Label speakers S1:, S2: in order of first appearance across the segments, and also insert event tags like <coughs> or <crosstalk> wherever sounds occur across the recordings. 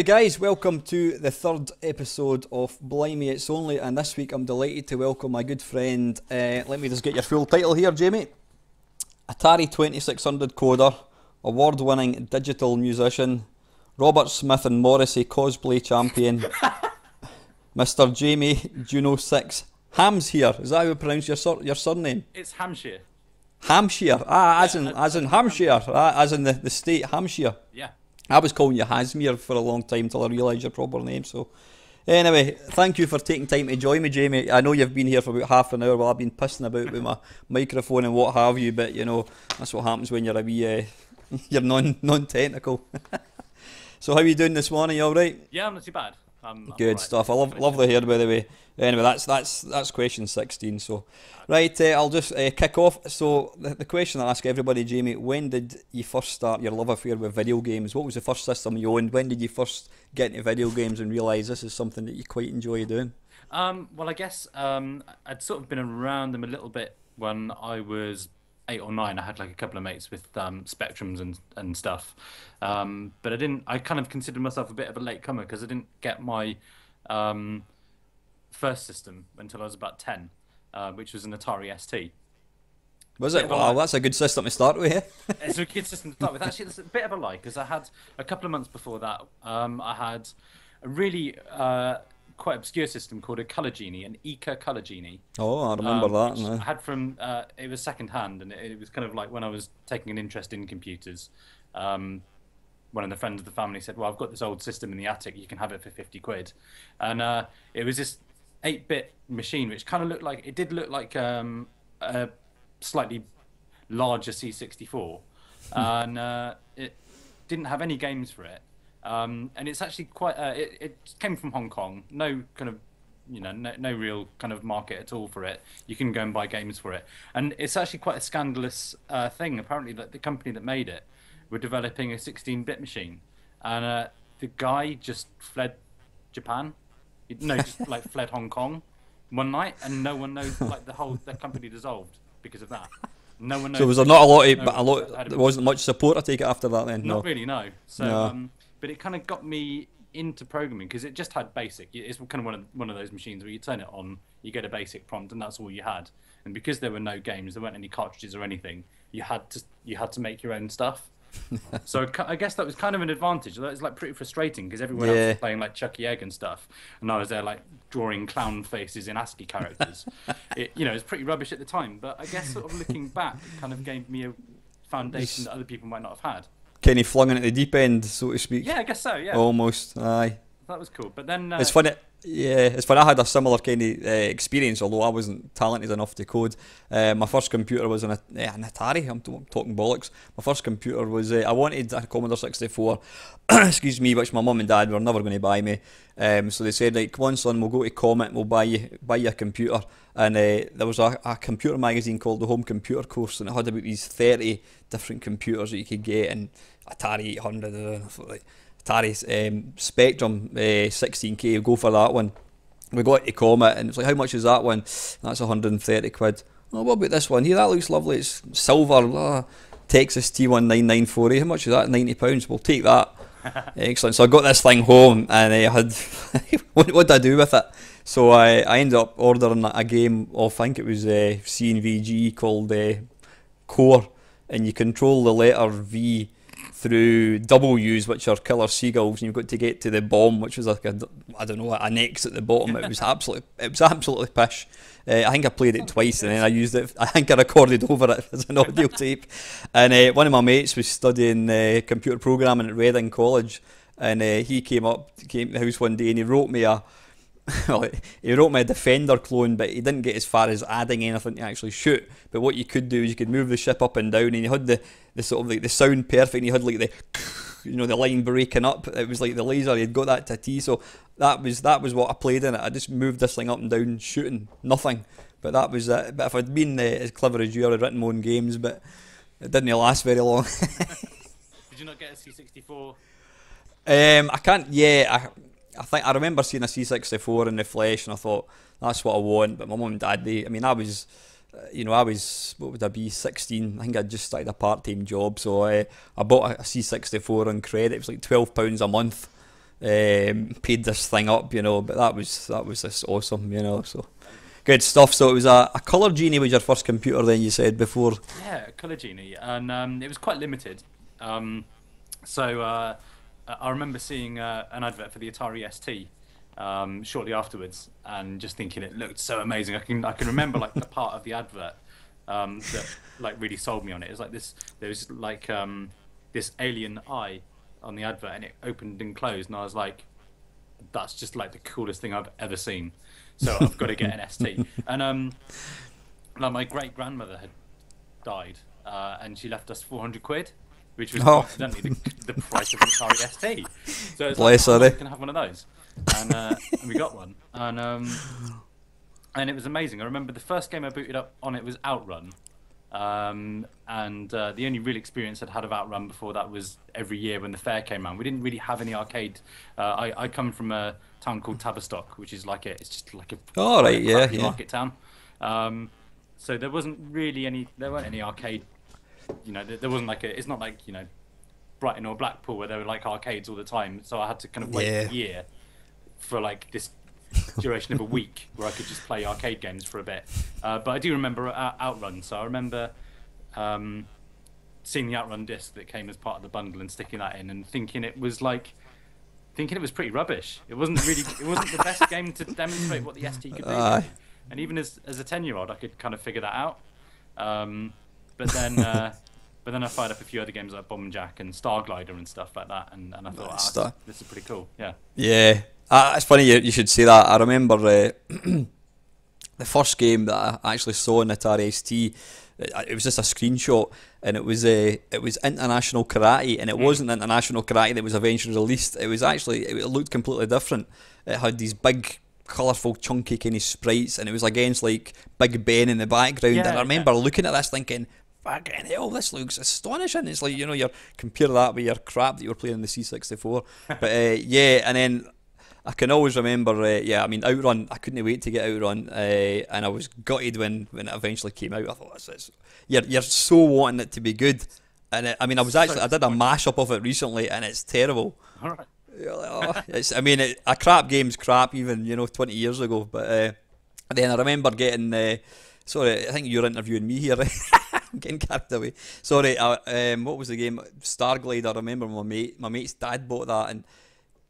S1: Anyway, guys, welcome to the third episode of Blimey It's Only, and this week I'm delighted to welcome my good friend. Uh, let me just get your full title here, Jamie. Atari 2600 coder, award winning digital musician, Robert Smith and Morrissey cosplay champion, <laughs> Mr. Jamie Junosix Hams here. Is that how you pronounce your, sur- your surname?
S2: It's Hampshire.
S1: Hampshire. Ah, as in, as in Hampshire. Ah, as in the, the state Hampshire.
S2: Yeah.
S1: I was calling you Hasmere for a long time till I realised your proper name. So, anyway, thank you for taking time to join me, Jamie. I know you've been here for about half an hour while I've been pissing about with my <laughs> microphone and what have you, but you know that's what happens when you're a wee, uh, <laughs> you're non non technical. <laughs> so, how are you doing this morning? You all right?
S2: Yeah, I'm not too bad. I'm, I'm
S1: Good stuff. I love love the hair, by the way. Anyway, that's that's that's question sixteen. So, right, uh, I'll just uh, kick off. So, the, the question I ask everybody, Jamie, when did you first start your love affair with video games? What was the first system you owned? When did you first get into video games and realise this is something that you quite enjoy doing?
S2: Um, well, I guess um, I'd sort of been around them a little bit when I was eight or nine. I had like a couple of mates with um, Spectrums and, and stuff. Um, but I didn't, I kind of considered myself a bit of a late comer because I didn't get my um, first system until I was about 10, uh, which was an Atari ST.
S1: Was it? Wow, that's a good system to start with. <laughs>
S2: it's a good system to start with. Actually, it's a bit of a lie because I had a couple of months before that. Um, I had a really uh, quite obscure system called a Color Genie, an EACA Color Genie.
S1: Oh, I remember
S2: um,
S1: that. now.
S2: I had from uh, it was second hand, and it, it was kind of like when I was taking an interest in computers. Um, one of the friends of the family said, "Well, I've got this old system in the attic. You can have it for fifty quid," and uh, it was this eight-bit machine, which kind of looked like it did look like um, a slightly larger C64, and uh, it didn't have any games for it. Um, and it's actually quite. Uh, it, it came from Hong Kong. No kind of, you know, no, no real kind of market at all for it. You can go and buy games for it, and it's actually quite a scandalous uh, thing. Apparently, that the company that made it were developing a 16-bit machine, and uh, the guy just fled Japan. No, just <laughs> like fled Hong Kong one night, and no one knows. Like the whole the company dissolved because of that. No one knows.
S1: So was there not a lot? Of,
S2: no
S1: but a lot. There wasn't much support. I take it after that then.
S2: not
S1: no.
S2: really, no. So,
S1: No.
S2: um, but it kind of got me into programming because it just had basic. It's kind of one of one of those machines where you turn it on, you get a basic prompt, and that's all you had. And because there were no games, there weren't any cartridges or anything. You had to you had to make your own stuff. <laughs> so I guess that was kind of an advantage. That was like pretty frustrating because everyone else was playing like Chuckie Egg and stuff, and I was there like drawing clown faces in ASCII characters. <laughs> it, you know, it's pretty rubbish at the time, but I guess sort of looking back, it kind of gave me a foundation <laughs> that other people might not have had.
S1: Kenny flung into the deep end, so to speak.
S2: Yeah, I guess so. Yeah,
S1: Almost. Aye.
S2: that was cool. But then uh,
S1: It's funny. Yeah, it's funny. I had a similar kind of uh, experience, although I wasn't talented enough to code. Uh, my first computer was an, yeah, an Atari. I'm, t- I'm talking bollocks. My first computer was uh, I wanted a Commodore 64. <coughs> excuse me, which my mum and dad were never going to buy me. Um, so they said, like, come on, son, we'll go to Comet, we'll buy you buy you a computer." And uh, there was a, a computer magazine called the Home Computer Course, and it had about these thirty different computers that you could get, and Atari 800. And I thought, like, Atari um, Spectrum uh, 16k, go for that one. We got to Comet and it's like, how much is that one? That's 130 quid. Oh, what about this one? Here, that looks lovely. It's silver. blah. Texas TI-99/4A. How much is that? 90 pounds. We'll take that. <laughs> Excellent. So I got this thing home and I had. <laughs> what, what did I do with it? So I, I ended up ordering a game of, I think it was uh, C&VG called uh, Core, and you control the letter V through W's, which are killer seagulls, and you've got to get to the bomb, which was like a, I don't know, an X at the bottom. It was <laughs> absolutely, it was absolutely pish. Uh, I think I played it twice, and then I used it. <laughs> I think I recorded over it as an audio <laughs> tape. And uh, one of my mates was studying uh, computer programming at Reading College, and uh, he came up, came to the house one day, and he wrote me a. <laughs> well, he wrote my defender clone, but he didn't get as far as adding anything to actually shoot. But what you could do is you could move the ship up and down, and you had the, the sort of like the sound perfect. And you had like the, <laughs> you know, the line breaking up. It was like the laser. You'd got that to a T. So that was that was what I played in it. I just moved this thing up and down, shooting nothing. But that was it. But if I'd been uh, as clever as you, I'd have written my own games. But it didn't last very long. <laughs>
S2: did you not get a C64?
S1: Um, I can't. Yeah, I, I think I remember seeing a C64 in the flesh, and I thought that's what I want. But my mum and dad, they, I mean, I was, uh, you know, I was what would I be, 16? I think I'd just started a part-time job, so I, I bought a C64 on credit. It was like twelve pounds a month. um, paid this thing up, you know. But that was that was just awesome, you know. So good stuff. So it was a, a Colour Genie was your first computer, then you said before.
S2: Yeah, a Colour Genie, and um, it was quite limited. Um, so uh, I remember seeing uh, an advert for the Atari ST um, shortly afterwards, and just thinking it looked so amazing. I can I can remember like the part of the advert um, that like really sold me on it. It was like this. There was like um, this alien eye on the advert, and it opened and closed, and I was like, "That's just like the coolest thing I've ever seen." So I've got to get an ST. <laughs> And um, like my great grandmother had died, uh, and she left us 400 quid which was
S1: Oh.
S2: the, the price of an Atari ST. So it's
S1: Bless
S2: like,
S1: eh?
S2: oh, can have one of those? And, uh, and we got one, and um, and it was amazing. I remember the first game I booted up on it was Outrun, um, and uh, the only real experience I'd had of Outrun before that was every year when the fair came around. We didn't really have any arcade. Uh, I I come from a town called Tavistock, which is like a it's just like a
S1: Oh, right, yeah, yeah.
S2: market town. Um, so there wasn't really any there weren't any arcade you know, there, there wasn't like a. It's not like you know, Brighton or Blackpool where there were like arcades all the time. So I had to kind of wait
S1: Yeah.
S2: a year for like this <laughs> duration of a week where I could just play arcade games for a bit. Uh, but I do remember Out- Outrun. So I remember um, seeing the Outrun disc that came as part of the bundle and sticking that in and thinking it was like. Thinking it was pretty rubbish. It wasn't really. It wasn't the best game to demonstrate what the ST could do. <laughs>
S1: Aye.
S2: And even as as a ten year old, I could kind of figure that out. Um, but then, uh, <laughs> but then I fired up a few other games like Bomb and Jack and Starglider and stuff like that, and, and I thought,
S1: Nice
S2: ah, this, is pretty cool. Yeah.
S1: Yeah, uh, it's funny you, you should say that. I remember uh, <clears throat> the first game that I actually saw in Atari ST. It, it was just a screenshot, and it was uh, it was international karate, and it wasn't international karate that was eventually released. It was actually it looked completely different. It had these big, colourful, chunky kind of sprites, and it was against like Big Ben in the background.
S2: Yeah,
S1: and I
S2: yeah.
S1: remember looking at this thinking. Fucking hell, this looks astonishing. It's like, you know, you're compare that with your crap that you were playing in the C64. <laughs> but uh, yeah, and then I can always remember, uh, yeah, I mean, Outrun, I couldn't wait to get Outrun, uh, and I was gutted when, when it eventually came out. I thought, this is, you're, you're so wanting it to be good. And it, I mean, I was actually, I did a mashup of it recently, and it's terrible.
S2: All right.
S1: Oh, it's, I mean, it, a crap game's crap, even, you know, 20 years ago. But uh, then I remember getting, uh, sorry, I think you're interviewing me here. <laughs> <laughs> I'm getting carried away. Sorry, uh, um, what was the game? Starglide. I remember my mate, my mate's dad bought that, and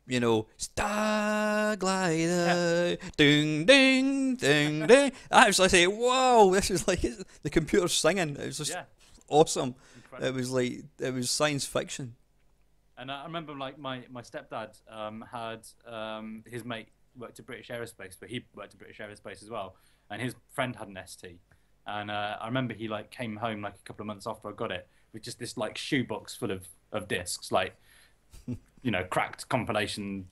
S1: you know, Starglider, ding, ding, ding, <laughs> ding. I was like, whoa, this is like the computer's singing. It was just
S2: Yeah.
S1: awesome.
S2: Incredible.
S1: It was like it was science fiction.
S2: And I remember, like my my stepdad um, had um, his mate worked at British Aerospace, but he worked at British Aerospace as well, and his friend had an ST. And uh, I remember he like came home like a couple of months after I got it with just this like shoebox full of of discs, like <laughs> you know, cracked compilation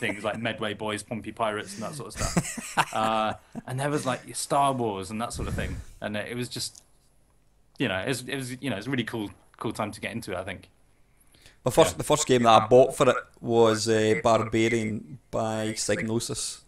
S2: things like Medway Boys, Pompey Pirates, and that sort of stuff. uh, and there was like Star Wars and that sort of thing, and it was just, you know, it was, it was you know, it was a really cool cool time to get into it. I think.
S1: The first,
S2: Yeah.
S1: the first game that I bought for it was uh, Barbarian by Psygnosis.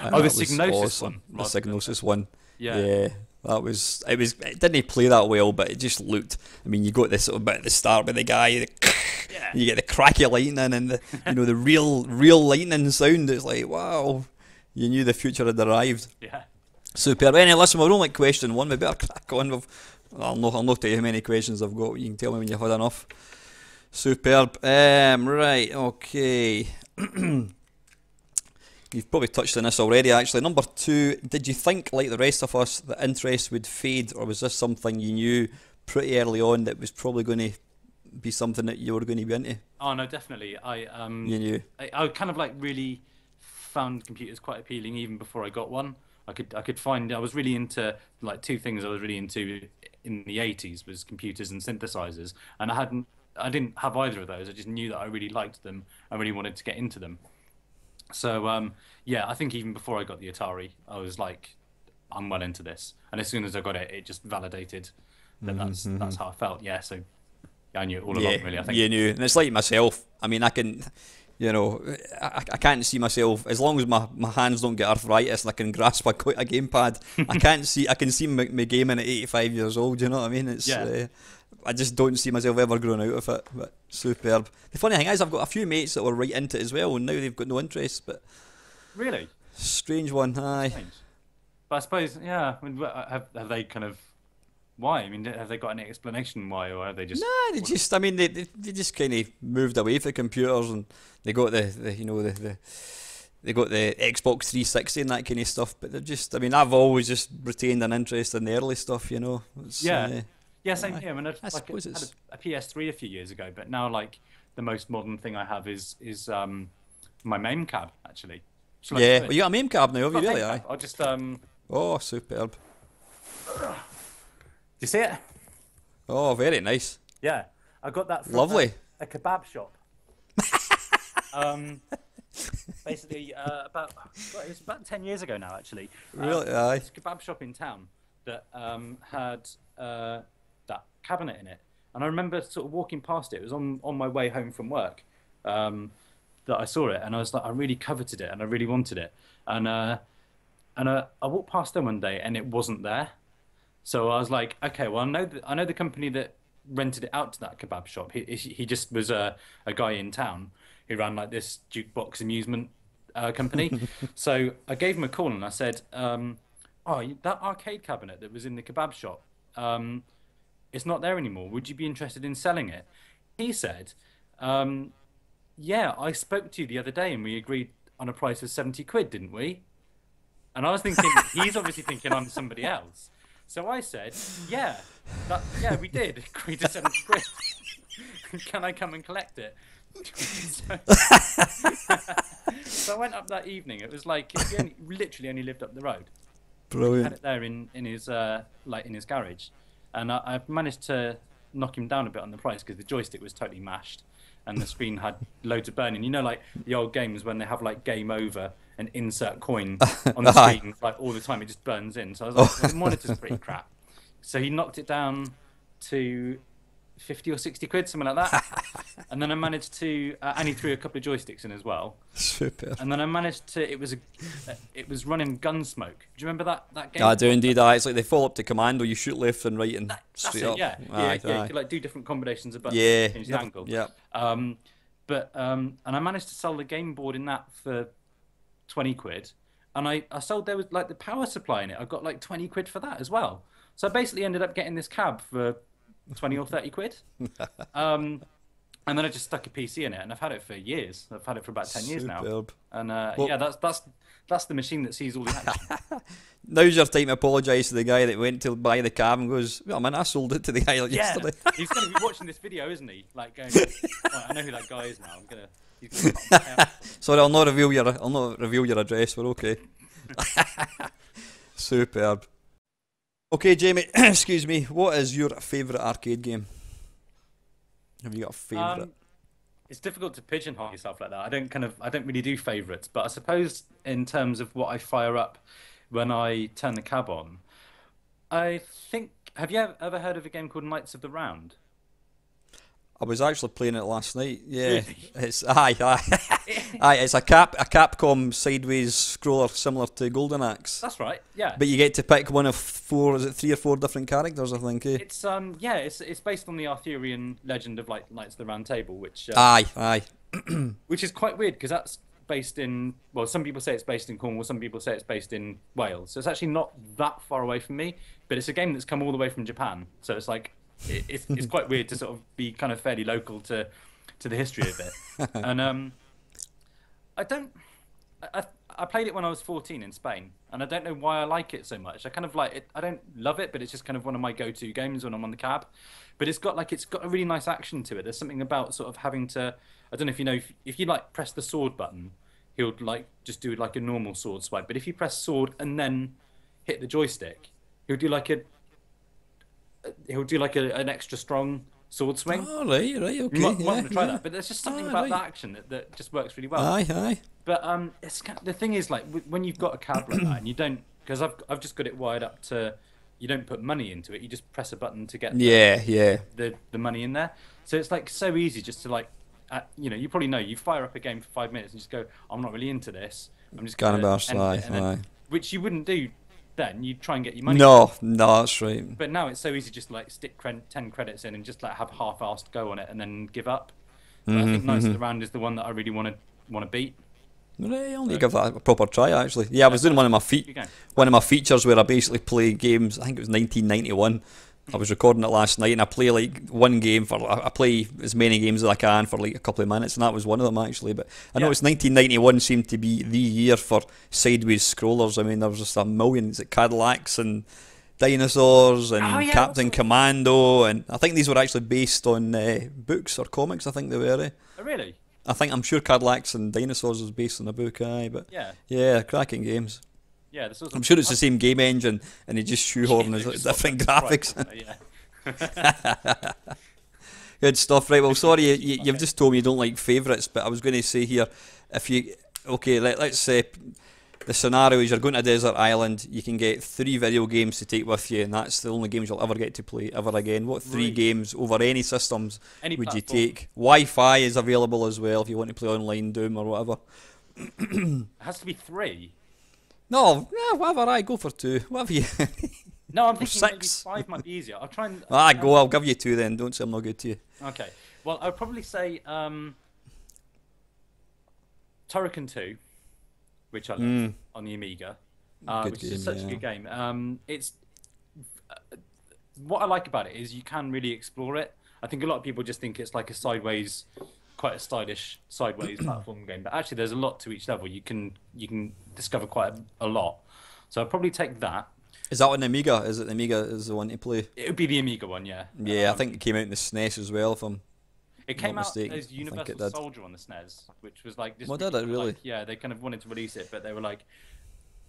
S1: And
S2: Oh, the Psygnosis one,
S1: The Psygnosis one.
S2: Yeah.
S1: Yeah, that was. It was. It didn't play that well, but it just looked. I mean, you got this sort of bit at the start with the guy. The, <laughs>
S2: Yeah.
S1: You get the cracky lightning and the you know the real real lightning sound. It's like wow, you knew the future had arrived.
S2: Yeah.
S1: Super. Anyway, listen, we're only question one. We better <laughs> crack on. With, I'll not, I'll not tell you how many questions I've got. You can tell me when you've had enough. Superb. Um, right. Okay. <clears throat> You've probably touched on this already. Actually, number two. Did you think, like the rest of us, that interest would fade, or was this something you knew pretty early on that was probably going to be something that you were going to be into?
S2: Oh no, definitely. I um,
S1: You knew.
S2: I, I kind of like really found computers quite appealing even before I got one. I could I could find I was really into like two things I was really into in the 80s was computers and synthesizers, and I hadn't I didn't have either of those. I just knew that I really liked them. I really wanted to get into them. So um, yeah, I think even before I got the Atari, I was like, I'm well into this. And as soon as I got it, it just validated that that's that's how I felt. Yeah, so yeah, I knew it all along. Really, I think.
S1: You knew, and it's like myself. I mean, I can, you know, I, I can't see myself as long as my, my hands don't get arthritis and I can grasp a, a gamepad. <laughs> I can't see. I can see me, me gaming at eighty five years old. You know what I mean? It's.
S2: Yeah.
S1: Uh, I just don't see myself ever growing out of it. But superb. The funny thing is, I've got a few mates that were right into it as well, and now they've got no interest. But
S2: Really
S1: strange one, aye.
S2: strange. But I suppose, yeah. I mean, have have they kind of why? I mean, have they got any explanation why, or have they just?
S1: Nah, they just, I mean, they, they, they just kind of moved away from computers and they got the, the you know, the, the, they got the Xbox 360 and that kind of stuff. But they're just, I mean, I've always just retained an interest in the early stuff, you know. It's,
S2: Yeah.
S1: uh,
S2: Yeah, same here. I mean, I,
S1: I
S2: like, I had a, a PS3 a few years ago, but now like the most modern thing I have is is um my MAME cab actually. Shall
S1: yeah, well, you got a MAME card now, have you really?
S2: cab. I'll just um.
S1: Oh, superb.
S2: Do you see it?
S1: Oh, very nice.
S2: Yeah, I got that from
S1: Lovely.
S2: A, a kebab shop. <laughs> um, basically, uh, about well, it was about ten years ago now, actually. Um,
S1: Really? Aye.
S2: This kebab shop in town that um, had uh, cabinet in it, and I remember sort of walking past it. It was on on my way home from work um, that I saw it, and I was like, I really coveted it, and I really wanted it, and uh, and uh, I walked past them one day, and it wasn't there. So I was like, okay, well, I know the, I know the company that rented it out to that kebab shop. He he he just was a a guy in town who ran like this jukebox amusement uh, company. <laughs> so I gave him a call and I said, um, oh, that arcade cabinet that was in the kebab shop, um, it's not there anymore. Would you be interested in selling it? He said, um, yeah, I spoke to you the other day and we agreed on a price of seventy quid, didn't we? And I was thinking, <laughs> he's obviously thinking I'm somebody else. So I said, yeah, that, yeah, we did agree to 70 quid. <laughs> Can I come and collect it? so, <laughs> so I went up that evening. It was like, he only, literally only lived up the road.
S1: Brilliant.
S2: Had it there in, in his uh, like in his garage, and I, I managed to knock him down a bit on the price because the joystick was totally mashed, and the screen had <laughs> loads of burning. You know, like the old games when they have like game over and insert coin <laughs> on the screen like all the time, it just burns in. So I was like, well, the monitor's pretty <laughs> crap. So he knocked it down to 50 or 60 quid, something like that. <laughs> and then I managed to, uh, and he threw a couple of joysticks in as well.
S1: Superb.
S2: And then I managed to, it was a, it was running Gunsmoke. Do you remember that, that game?
S1: I do indeed. Aye. It's like they follow up to commando. You shoot left and right and
S2: That's
S1: straight
S2: it,
S1: up.
S2: yeah.
S1: Aye,
S2: yeah, yeah. You could like do different combinations of buttons
S1: Yeah.
S2: change the angle.
S1: Yeah.
S2: Um, but um, and I managed to sell the game board in that for twenty quid, and I I sold there was like the power supply in it. I got like twenty quid for that as well. So I basically ended up getting this cab for twenty or thirty quid. <laughs> Um, and then I just stuck a PC in it, and I've had it for years. I've had it for about ten years now. And uh,
S1: Well-
S2: yeah, that's that's that's the machine that sees all the <laughs> action.
S1: Now's your time to apologise to the guy that went to buy the cab and goes, well, man, I sold it to the guy like
S2: Yeah,
S1: yesterday.
S2: he's going to be watching this video, isn't he? Like going, "Right, I know who that guy is now. I'm gonna. Gonna put my hair- <laughs>
S1: Sorry, I'll not reveal your I'll not reveal your address. We're okay. Superb. Okay, Jamie. <clears throat> excuse me. What is your favourite arcade game? Have you got a favourite?
S2: Um, it's difficult to pigeonhole yourself like that. I don't kind of, I don't really do favourites, but I suppose in terms of what I fire up when I turn the cab on, I think. Have you ever- ever heard of a game called Knights of the Round?
S1: I was actually playing it last night. Yeah, it's aye, aye, <laughs> aye. It's a cap a Capcom sideways scroller similar to Golden Axe,
S2: That's right. Yeah.
S1: but you get to pick one of four. Is it three or four different characters? I think. Eh?
S2: It's um yeah it's it's based on the Arthurian legend of like Knights of the Round Table, which uh,
S1: Aye, aye. <clears throat>
S2: which is quite weird because that's based in well some people say it's based in Cornwall some people say it's based in Wales so it's actually not that far away from me but it's a game that's come all the way from Japan so it's like it, it's, it's quite weird to sort of be kind of fairly local to to the history of it. <laughs> And um I don't I, I played it when I was 14 in Spain and I don't know why I like it so much. I kind of like it I don't love it but it's just kind of one of my go-to games when I'm on the cab. But it's got like it's got a really nice action to it. There's something about sort of having to I don't know if you know if, if you like press the sword button, he'll like just do like a normal sword swipe. But if you press sword and then hit the joystick, he'll do like a he'll do like a, an extra strong sword swing.
S1: All right, right, okay.
S2: you might, might
S1: yeah,
S2: want to try
S1: yeah.
S2: that, but there's just something
S1: Ah,
S2: about
S1: right.
S2: that action that, that just works really well.
S1: Aye, aye.
S2: But um, it's the thing is like when you've got a cab like that and you don't because I've I've just got it wired up to you don't put money into it. You just press a button to get the-
S1: Yeah, yeah.
S2: the the money in there. So it's like so easy just to like, uh, you know, you probably know you fire up a game for five minutes and just go, I'm not really into this. I'm just gonna
S1: bash,
S2: end
S1: aye,
S2: it,"
S1: aye.
S2: Which you wouldn't do then you'd try and get your money.
S1: No, no, that's right.
S2: But now it's so easy just like stick cre- ten credits in and just like have a half-assed go on it and then give up. But I
S1: Mm-hmm,
S2: think Knights of the Round is the one that I really want to want to beat.
S1: I'll need to give that a proper try actually. Yeah, I was doing one of my
S2: go.
S1: one of my features where I basically play games. I think it was 1991. I was recording it last night, and I play like one game for. I play as many games as I can for like a couple of minutes, and that was one of them actually. But I know
S2: Yeah.
S1: it's 1991 seemed to be the year for sideways scrollers. I mean, there was just a million is it Cadillacs and dinosaurs and
S2: Oh, yeah,
S1: Captain Commando, and I think these were actually based on uh, books or comics. I think they were. eh?
S2: Oh, really?
S1: I think I'm sure Cadillacs and dinosaurs was based on a book. Aye, but
S2: Yeah.
S1: yeah, cracking games.
S2: Yeah. This was
S1: I'm sure it's the same game engine, and they just shoehorn <laughs>
S2: Yeah, just
S1: different graphics.
S2: Yeah. <laughs>
S1: Good stuff, right? Well, sorry, you, you've just told me you don't like favourites, but I was going to say here, if you okay, let, let's say the scenario is you're going to a desert island, you can get three video games to take with you, and that's the only games you'll ever get to play ever again. What three
S2: Right.
S1: games over any systems
S2: Any
S1: would you take? Wi-Fi is available as well if you want to play online Doom or whatever. <clears throat>
S2: It has to be three.
S1: No, yeah, whatever. I go for two. What have you.
S2: No, I'm <laughs> thinking maybe
S1: six.
S2: five might be easier. I'll try and.
S1: ah, go. I'll give you two then. Don't say I'm not good to you.
S2: Okay. Well, I'd probably say um, Turrican 2, which I love
S1: Mm.
S2: on the Amiga, uh, which is such
S1: yeah.
S2: a good game. Um, it's uh, what I like about it is you can really explore it. I think a lot of people just think it's like a sideways, quite a stylish sideways <clears throat> platform game, but actually there's a lot to each level. You can you can discover quite a, a lot. So I'd probably take that.
S1: Is that on the Amiga? Is it the Amiga is the one to play?
S2: It would be the Amiga one, yeah.
S1: Yeah, I
S2: Um,
S1: think it came out in the SNES as well. If I'm
S2: It came out
S1: mistaken. I
S2: as Universal. Soldier on the SNES, which was like this.
S1: Well, did it really?
S2: like- yeah, they kind of wanted to release it, but they were like,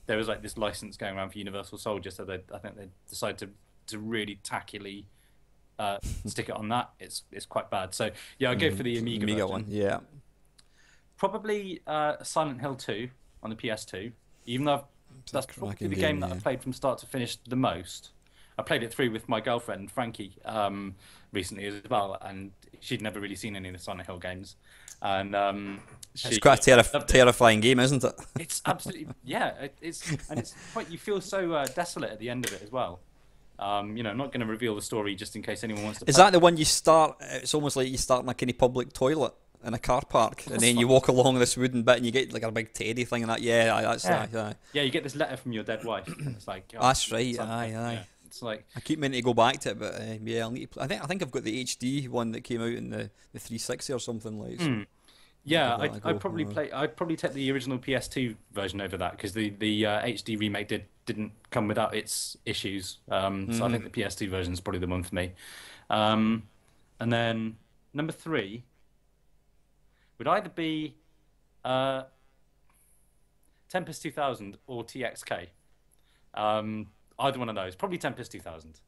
S2: there was like this license going around for Universal Soldier, so they, I think they decided to to really tackily uh, stick it on that. It's it's quite bad. So yeah, I'd go for the Amiga.
S1: Amiga
S2: version.
S1: one, yeah.
S2: Probably uh, Silent Hill 2 on the PS2, even though I've, that's probably the
S1: game,
S2: game that
S1: yeah.
S2: I played from start to finish the most. I played it through with my girlfriend Frankie um, recently as well, and she'd never really seen any of the Silent Hill games. And um, she,
S1: It's quite a
S2: it.
S1: terrifying game, isn't it?
S2: It's absolutely yeah. It, it's and it's quite. You feel so uh, desolate at the end of it as well. Um, you know, I'm not going to reveal the story just in case anyone wants to.
S1: Is
S2: play
S1: that the one you start? It's almost like you start in a kind public toilet in a car park, and then you walk along this wooden bit, and you get like a big teddy thing, and that. Yeah, aye, that's
S2: Yeah.
S1: aye, aye.
S2: Yeah, you get this letter from your dead wife. It's like oh,
S1: That's right, aye, aye.
S2: Yeah. It's like
S1: I keep meaning to go back to it, but uh, yeah, I'll need to. Play. I think I think I've got the HD one that came out in the, the 360 or something like. So.
S2: Hmm. Yeah, I'd, I'd probably play. I'd probably take the original PS2 version over that because the the uh, HD remake did didn't come without its issues. Um, So I think
S1: Mm.
S2: the PS2 version is probably the one for me. Um, and then number three would either be uh, Tempest 2000 or TXK. Um, either one of those. Probably Tempest 2000.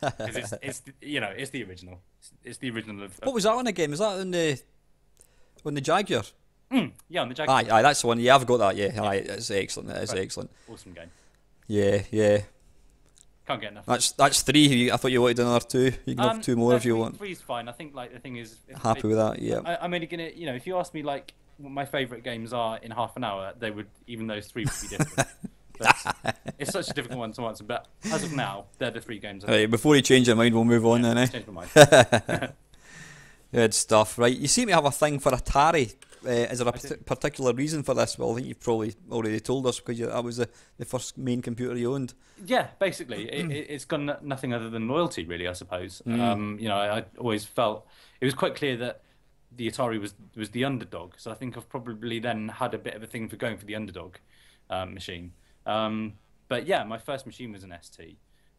S2: 'Cause it's, <laughs> it's the- you know it's the original. It's, it's the original of, of
S1: What was that on again? Was that on the on the Jaguar?
S2: Mm, yeah on the Jaguar.
S1: Aye, aye, that's the one. Yeah, I've got that. Yeah, aye, it's excellent. It is
S2: Right.
S1: excellent.
S2: Awesome game.
S1: Yeah, yeah.
S2: Can't get enough.
S1: That's that's three. I thought you wanted another two. You can
S2: Um,
S1: have two more
S2: no,
S1: if you
S2: three-
S1: want.
S2: Three's fine. I think like the thing is,
S1: Happy with that? Yeah.
S2: I, I'm only gonna, you know, if you ask me like what my favourite games are in half an hour, they would even those three would be different. <laughs> It's such a difficult one to answer, but as of now, they're the three games.
S1: Right, before you change your mind, we'll move on then. Eh?
S2: changed my mind. <laughs>
S1: Good stuff. Right, you seem to have a thing for Atari. Uh, is there a particular reason for this? Well, I think you've probably already told us because you, that was the, the first main computer you owned.
S2: Yeah, basically, it, got no- nothing other than loyalty, really. I suppose.
S1: Mm.
S2: Um, you know, I, I always felt it was quite clear that the Atari was was the underdog. So I think I've probably then had a bit of a thing for going for the underdog um, machine. Um, but yeah, my first machine was an ST,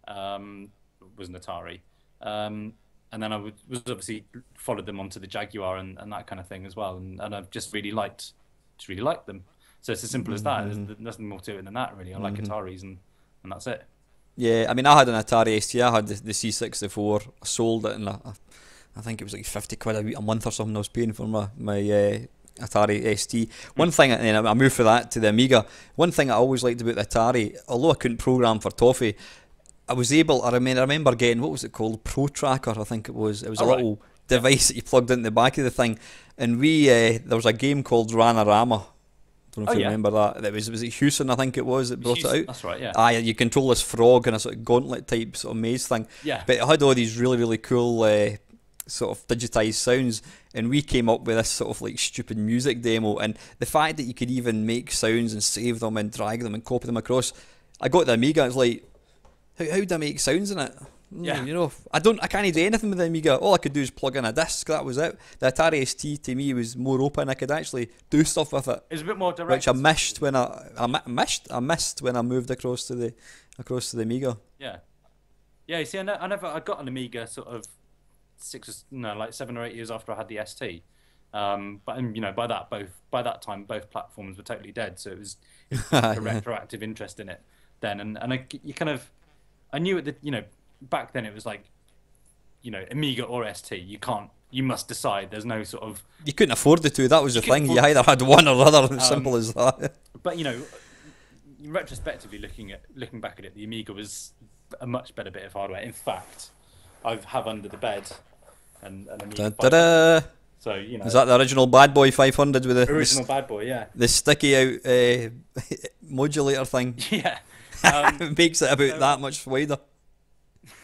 S2: um, was an Atari, um, and then I would, was obviously followed them onto the Jaguar and, and that kind of thing as well. And, and I've just really liked, just really liked them. So it's as simple as that. There's, mm-hmm. there's nothing more to it than that, really. I like mm-hmm. Ataris, and, and that's it.
S1: Yeah, I mean, I had an Atari ST. I had the, the C64. I sold it, and I, I think it was like fifty quid a, week, a month or something. I was paying for my my uh, Atari ST. One mm. thing, and then I moved for that to the Amiga. One thing I always liked about the Atari, although I couldn't program for Toffee, I was able. I remember, I remember getting what was it called, Pro Tracker, I think it was. It was a
S2: Oh, right.
S1: little device that you plugged into the back of the thing, and we uh, there was a game called Ranarama Don't know if
S2: Oh,
S1: you
S2: yeah.
S1: remember that. That was was it Hewson, I think it was, that brought it out.
S2: That's right. Yeah.
S1: Aye, you control this frog in a sort of gauntlet type sort of maze thing.
S2: yeah.
S1: But it had all these really, really cool uh, sort of digitized sounds, and we came up with this sort of like stupid music demo. And the fact that you could even make sounds and save them and drag them and copy them across, I got the Amiga. It's like, how, how do I make sounds in it? Mm,
S2: Yeah.
S1: you know, I don't, I can't do anything with the Amiga. All I could do is plug in a disc. That was it. The Atari ST to me was more open. I could actually do stuff with it,
S2: It's a bit more direct.
S1: which I missed when I, I mi- missed, I missed when I moved across to the, across to the Amiga.
S2: Yeah. Yeah, you see, I, ne- I never, I got an Amiga sort of six, or no, like seven or eight years after I had the ST. Um, but you know, by that both, by that time, both platforms were totally dead. So it was, it was <laughs> a retroactive interest in it then, and and I, you kind of, I knew at the, you know, back then it was like, you know, Amiga or ST. You can't, you must decide. There's no sort of,
S1: You couldn't afford the two. That was the thing. You either had one or the other. As
S2: Um,
S1: simple as that.
S2: but you know, retrospectively looking at looking back at it, the Amiga was a much better bit of hardware. In fact, I have under the bed and, an Amiga.
S1: Da, da, da.
S2: So you know,
S1: Is that the original Bad Boy 500 with the, the,
S2: original
S1: s-
S2: bad boy? Yeah,
S1: the sticky out uh, <laughs> modulator thing? <laughs>
S2: yeah, um, <laughs>
S1: it makes it about
S2: so-
S1: that much wider.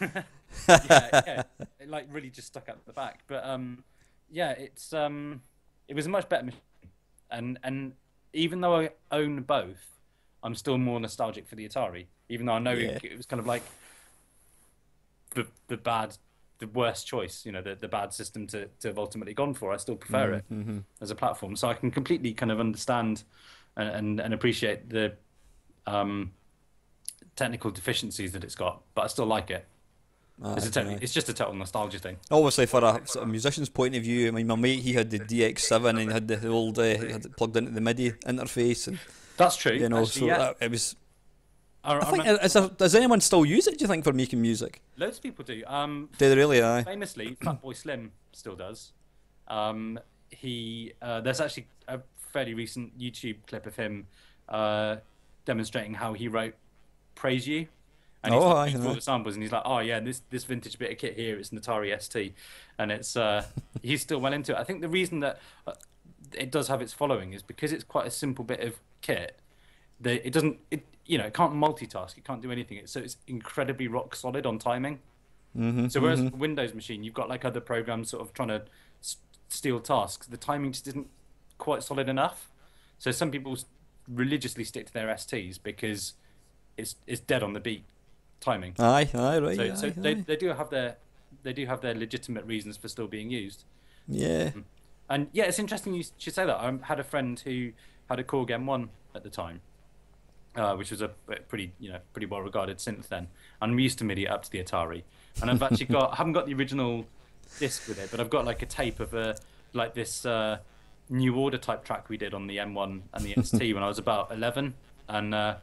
S1: <laughs>
S2: yeah, <laughs> yeah. It like really just stuck out the back. But um, yeah, it's um, it was a much better machine, and and even though I own both, I'm still more nostalgic for the Atari. Even though I know
S1: Yeah.
S2: it was kind of like the the bad, the worst choice. You know, the the bad system to to have ultimately gone for. I still prefer it
S1: Mm-hmm.
S2: as a platform. So I can completely kind of understand and and, and appreciate the um, technical deficiencies that it's got, but I still like it. It's, a it's just a total nostalgia thing.
S1: Obviously, for a sort of musician's point of view, I mean, my mate he had the DX7 and he had the old, uh, he had it plugged into the MIDI interface, and
S2: That's true.
S1: you know,
S2: actually,
S1: so
S2: yeah.
S1: that, it was.
S2: I,
S1: I
S2: I
S1: think
S2: remember-
S1: there, does anyone still use it? Do you think for making music?
S2: loads of people do. Um,
S1: Do they really? Aye.
S2: famously, <clears throat> Fatboy Slim still does. Um, he uh, there's actually a fairly recent YouTube clip of him uh, demonstrating how he wrote "Praise You." And he's
S1: Oh,
S2: like,
S1: aye,
S2: looking for all
S1: aye.
S2: the samples, and he's like, "Oh yeah, this this vintage bit of kit here, it's an Atari ST," and it's uh, <laughs> he's still well into it. I think the reason that uh, it does have its following is because it's quite a simple bit of kit. The, it doesn't, it you know, it can't multitask, it can't do anything. So it's incredibly rock solid on timing.
S1: Mm-hmm,
S2: So whereas a Windows machine, you've got like other programs sort of trying to s- steal tasks. The timing just isn't quite solid enough. So some people religiously stick to their STs because it's it's dead on the beat timing.
S1: Aye, aye, right.
S2: So,
S1: aye,
S2: so they,
S1: aye.
S2: they do have their they do have their legitimate reasons for still being used.
S1: yeah.
S2: And yeah, it's interesting you should say that. I had a friend who had a Korg M1 at the time, uh, which was a pretty you know pretty well regarded synth then, and we used to MIDI it up to the Atari. And I've actually got I <laughs> haven't got the original disc with it, but I've got like a tape of a like this uh, new order type track we did on the M1 and the ST <laughs> when I was about 11, and uh,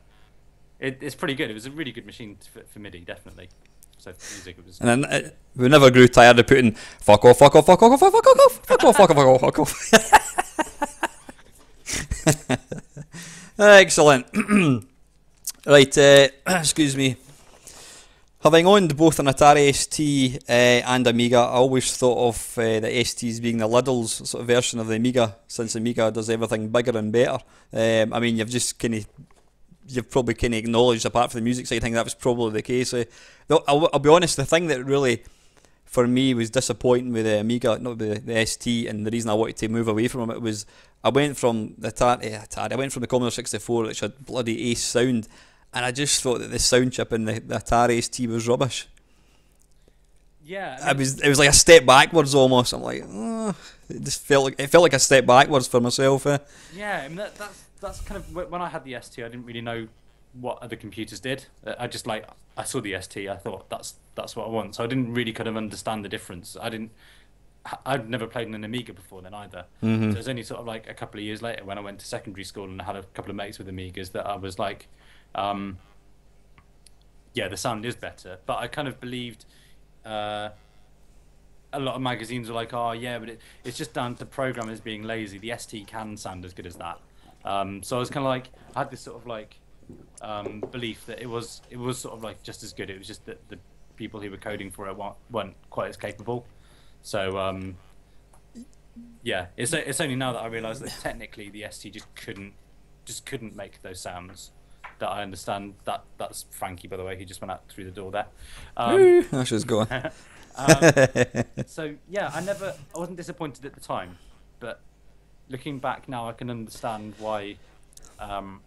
S2: it, it's pretty good. It was a really good machine for, for MIDI, definitely. So music, it was.
S1: And then uh, we never grew tired of putting fuck off, fuck off, fuck off, fuck off, fuck off, fuck off, fuck off, fuck off. <laughs> Excellent. <clears throat> right, uh, <clears throat> excuse me. Having owned both an Atari ST uh, and Amiga, I always thought of uh, the ST as being the Lidl's sort of version of the Amiga, since Amiga does everything bigger and better. Um, I mean, you've just kind of you've probably kind of acknowledged, apart from the music side, I think that was probably the case. Uh, though I'll, I'll be honest, the thing that really, for me, was disappointing with the Amiga, not with the, the ST, and the reason I wanted to move away from it was I went from the Atari, eh, Atari I went from the Commodore 64, which had bloody ace sound, and I just thought that the sound chip in the, the Atari ST was rubbish.
S2: Yeah, I
S1: was it was like a step backwards almost. I'm like, oh, it just felt like it felt like a step backwards for myself. Eh?
S2: Yeah, I mean that, that's that's kind of when I had the ST, I didn't really know what other computers did. Uh, I just like I saw the ST, I thought that's that's what I want. So I didn't really kind of understand the difference. I didn't. I'd never played an Amiga before then either.
S1: Mm-hmm.
S2: So it was only sort of like a couple of years later when I went to secondary school and I had a couple of mates with Amigas that I was like, um, yeah, the sound is better. But I kind of believed. Uh, a lot of magazines were like, "Oh yeah, but it, it's just down to programmers being lazy. The ST can sound as good as that." Um, so I was kind of like, I had this sort of like um, belief that it was it was sort of like just as good. It was just that the people who were coding for it weren't, weren't quite as capable. So um, yeah, it's it's only now that I realise that technically the ST just couldn't just couldn't make those sounds that I understand. That that's Frankie, by the way. He just went out through the door there. Um,
S1: That's just going. <laughs>
S2: um, <laughs> so yeah, I never, I wasn't disappointed at the time, but looking back now, I can understand why um,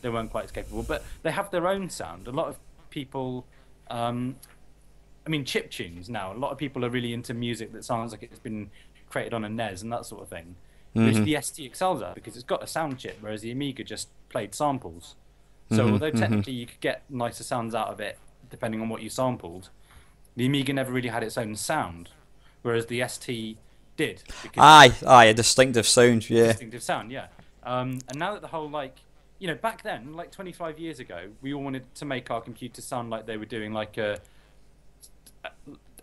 S2: they weren't quite as capable. But they have their own sound. A lot of people, um, I mean, chip tunes now. A lot of people are really into music that sounds like it's been created on a NES and that sort of thing. Which
S1: Mhm.
S2: the ST excels at because it's got a sound chip, whereas the Amiga just played samples. So
S1: Mhm,
S2: although
S1: mhm.
S2: technically you could get nicer sounds out of it depending on what you sampled, the Amiga never really had its own sound, whereas the ST did.
S1: Aye, aye, a distinctive sound. Yeah.
S2: distinctive sound, yeah. Um, and now that the whole like, you know, back then, like 25 years ago, we all wanted to make our computers sound like they were doing like a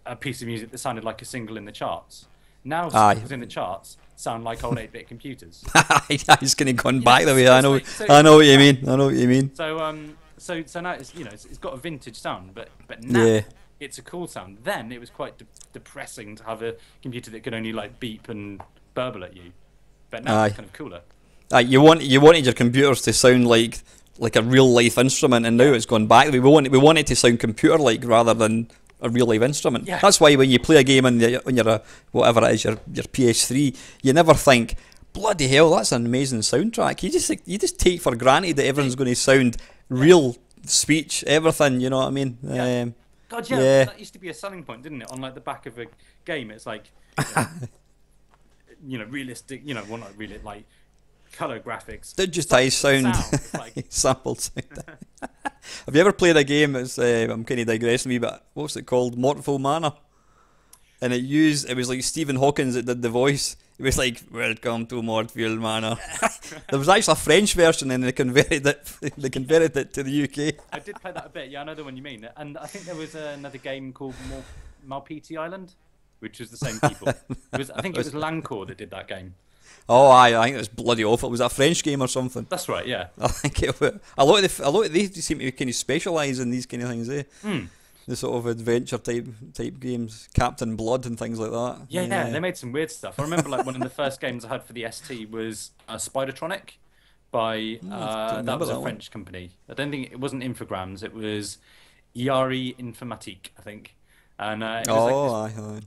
S2: a, piece of music that sounded like a single in the charts. Now singles in the charts sound like old 8-bit computers.
S1: He's kind of gone back the way. I know.
S2: like- so-
S1: I know what you mean. I know what you mean.
S2: So um, so so now it's you know it's, it's got a vintage sound, but but now
S1: Yeah.
S2: It's a cool sound. Then it was quite de- depressing to have a computer that could only like beep and burble at you, but now
S1: Aye.
S2: it's kind of cooler.
S1: Aye, you want you wanted your computers to sound like like a real life instrument, and now it's gone back. We want we want it to sound computer like rather than a real life instrument.
S2: Yeah.
S1: That's why when you play a game on, the, on your uh, whatever it is your your PS3, you never think. Bloody hell, that's an amazing soundtrack. You just you just take for granted that everyone's going to sound real speech, everything. You know what I mean?
S2: Yeah.
S1: Um,
S2: God, yeah,
S1: Yeah.
S2: that used to be a selling point, didn't it? On like the back of a game, it's like, you <laughs> know, you know realistic, you know, well not really like color graphics.
S1: digitized sound,
S2: sound, like- <laughs>
S1: sampled sound. <laughs> Have you ever played a game? It's uh, I'm kind of digressing a wee bit. was it called? Mortville Manor. And it used it was like Stephen Hawkins that did the voice. It was like "Welcome to Mortville Manor." <laughs> there was actually a French version, and they converted it. <laughs> They converted it to the UK.
S2: I did play that a bit. Yeah, I know the one you mean. And I think there was uh, another game called Mal- Maupiti Island, which was the same people. it was, I think it was Lankhor that did that game.
S1: Oh, aye, I think it was bloody awful. Was that a French game or something?
S2: That's right. Yeah. <laughs>
S1: I think it was, a lot of the, a lot of these seem to kind of specialise in these kind of things, eh?
S2: Hmm.
S1: The sort of adventure type type games, Captain Blood and things like that.
S2: Yeah, yeah, they made some weird stuff. I remember like one of the first games I had for the ST was uh, Spidertronic by
S1: Hmm,
S2: uh, that
S1: remember
S2: was
S1: that
S2: a
S1: one.
S2: French company. I don't think it wasn't Infogrames. It was ERE Informatique, I think. And uh, it was
S1: Oh,
S2: like this,
S1: aye, aye.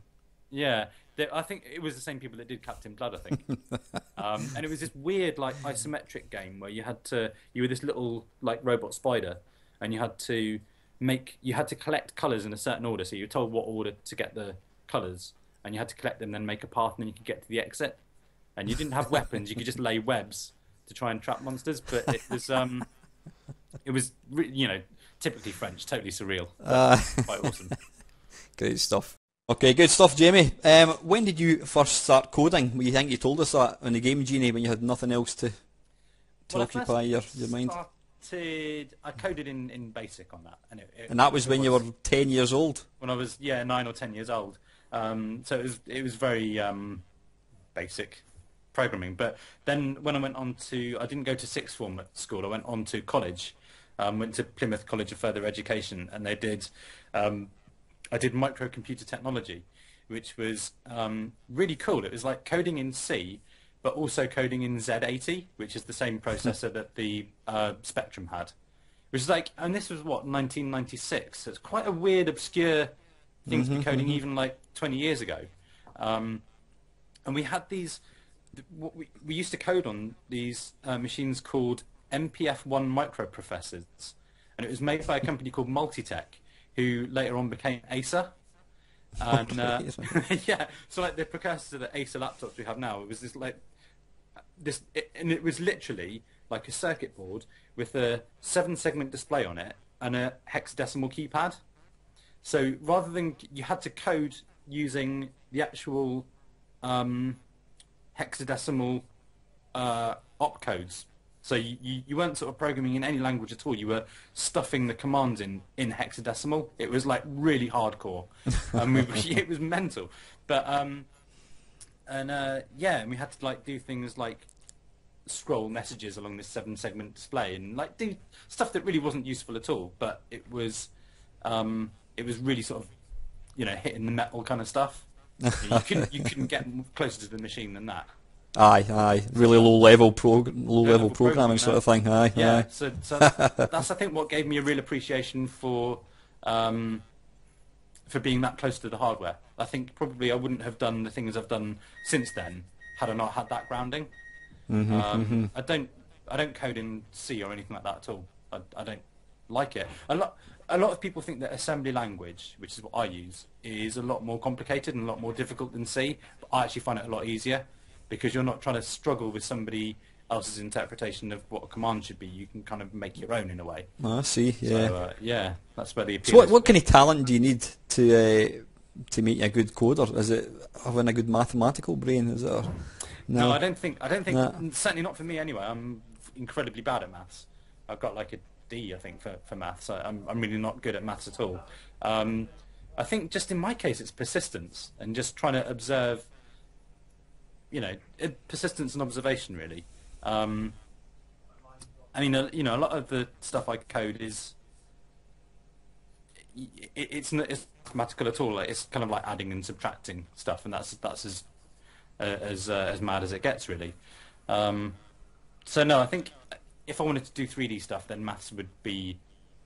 S2: yeah, they, I think it was the same people that did Captain Blood. I think. <laughs> um, and it was this weird like isometric game where you had to you were this little like robot spider, and you had to make you had to collect colors in a certain order. So you were told what order to get the colors, and you had to collect them, then make a path, and then you could get to the exit. And you didn't have <laughs> weapons; you could just lay webs to try and trap monsters. But it was um, it was re- you know typically French, totally surreal,
S1: Uh,
S2: quite awesome. <laughs>
S1: great stuff. Okay, good stuff, Jamie. Um, when did you first start coding? Well, you think you told us that on the Game Genie when you had nothing else to to
S2: Well,
S1: occupy your, your mind?
S2: Started, I coded in, in BASIC on that, and it, it-
S1: And that was when you were ten years old.
S2: when I was yeah nine or ten years old. Um, so it was it was very um, basic programming. But then when I went on to I didn't go to sixth form at school. I went on to college. Um, went to Plymouth College of Further Education, and they did. Um, I did microcomputer technology, which was um, really cool. It was like coding in C, but also coding in Z80, which is the same processor that the uh, Spectrum had. Which is like, and this was what 1996. So it's quite a weird, obscure thing to be coding even like 20 years ago. Um, and we had these. What we, we used to code on these uh, machines called MPF1 microprocessors, and it was made by a company called Multitech, who later on became Acer. And uh, <laughs> yeah, so like the precursor to the Acer laptops we have now, it was this like this, it, and it was literally like a circuit board with a seven-segment display on it and a hexadecimal keypad. So rather than you had to code using the actual um, hexadecimal uh, opcodes. So you, you, you weren't sort of programming in any language at all. You were stuffing the commands in, in hexadecimal. It was like really hardcore. <laughs> um, we, <laughs> it was mental. But um, and uh, yeah, and we had to like do things like scroll messages along this seven segment display and like do stuff that really wasn't useful at all. But it was um, it was really sort of you know hitting the metal kind of stuff. <laughs> you couldn't you couldn't get closer to the machine than that.
S1: Aye, aye, really low level pro, low level
S2: level
S1: programming
S2: programming,
S1: sort of thing. Aye,
S2: Yeah,
S1: aye.
S2: so, so <laughs> that's I think what gave me a real appreciation for um, for being that close to the hardware. I think probably I wouldn't have done the things I've done since then had I not had that grounding.
S1: Mm-hmm,
S2: um, I don't I don't code in C or anything like that at all. I, I don't like it. A lot a lot of people think that assembly language, which is what I use, is a lot more complicated and a lot more difficult than C. But I actually find it a lot easier because you're not trying to struggle with somebody else's interpretation of what a command should be. You can kind of make your own in a way.
S1: I see. Yeah.
S2: So, uh, yeah, that's where the appeal
S1: So what, what kind of talent do you need to uh, to make a good coder? Is it having a good mathematical brain? Is it? Or,
S2: No, I don't think. I don't think.
S1: No.
S2: Certainly not for me anyway. I'm incredibly bad at maths. I've got like a D, I think, for for maths. I, I'm I'm really not good at maths at all. Um, I think just in my case, it's persistence and just trying to observe. You know, it, persistence and observation really. Um, I mean, uh, you know, a lot of the stuff I code is. It's not it's mathematical at all. It's kind of like adding and subtracting stuff, and that's that's as as uh, as mad as it gets, really. Um, so no, I think if I wanted to do 3D stuff, then maths would be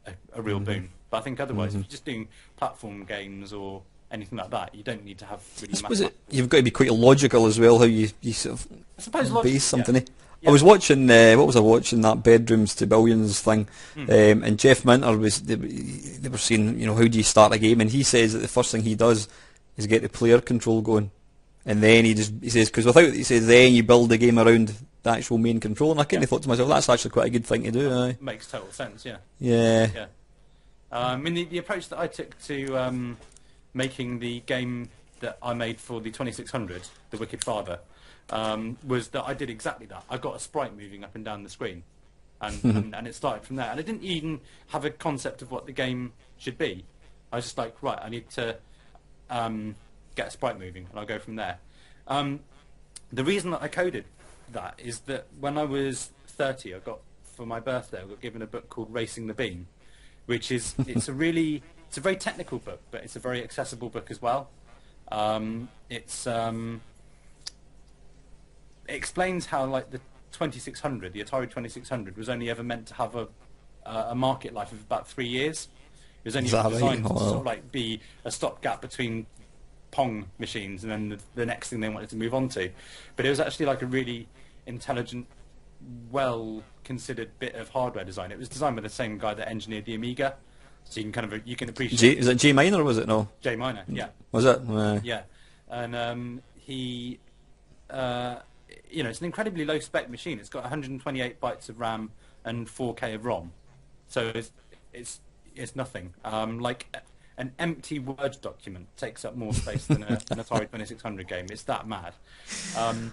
S2: a, a real boon. But I think otherwise, if you're just doing platform games or anything like that, you don't need to have really.
S1: I suppose it, you've got to be quite logical as well. How you, you sort of
S2: I suppose logic,
S1: base something.
S2: yeah.
S1: eh?
S2: Yeah.
S1: I was watching. Uh, what was I watching? That bedrooms to billions thing,
S2: Hmm.
S1: um, and Jeff Minter was. They, they were saying, you know, how do you start a game? And he says that the first thing he does is get the player control going, and then he just he says because without he says then you build the game around the actual main control. And I kind of
S2: Yeah.
S1: thought to myself, that's actually quite a good thing to do. Aye.
S2: Makes total sense. Yeah.
S1: Yeah.
S2: Yeah. Um, I mean, the, the approach that I took to um, making the game that I made for the 2600, The Wicked Father, um, was that I did exactly that. I got a sprite moving up and down the screen, and, and, and it started from there. And I didn't even have a concept of what the game should be. I was just like, right, I need to um, get a sprite moving, and I'll go from there. Um, the reason that I coded that is that when I was 30, I got for my birthday, I got given a book called Racing the Beam, which is <laughs> it's a really it's a very technical book, but it's a very accessible book as well. Um, it's um, it explains how like the 2600, the Atari 2600, was only ever meant to have a uh, a market life of about three years. It was only
S1: Is that
S2: ever
S1: right?
S2: designed to sort of like be a stopgap between Pong machines and then the, the next thing they wanted to move on to. But it was actually like a really intelligent, well considered bit of hardware design. It was designed by the same guy that engineered the Amiga, so you can kind of you can appreciate
S1: J, is it Jay Miner? or Was it no?
S2: Jay Miner, yeah,
S1: Was it? Uh,
S2: yeah, and um, he, uh, you know, it's an incredibly low spec machine. It's got 128 bytes of RAM and 4K of ROM, so it's it's it's nothing. Um, like an empty Word document takes up more space than a, <laughs> an Atari 2600 game. It's that mad. Um,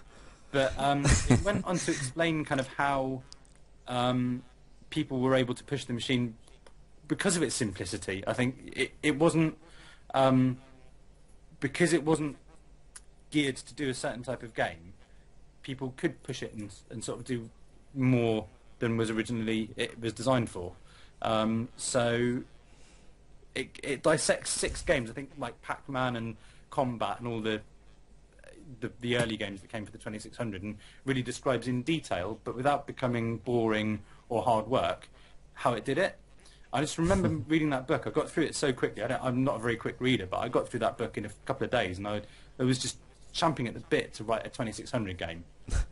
S2: but um, it went on to explain kind of how um, people were able to push the machine because of its simplicity. I think it, it wasn't um, because it wasn't geared to do a certain type of game. People could push it and, and sort of do more than was originally it was designed for. Um, so it, it dissects six games. I think like Pac-Man and Combat and all the the, the early games that came for the 2600 and really describes in detail, but without becoming boring or hard work, how it did it. I just remember <laughs> reading that book. I got through it so quickly. I don't, I'm not a very quick reader, but I got through that book in a couple of days, and I, I was just champing at the bit to write a 2600 game.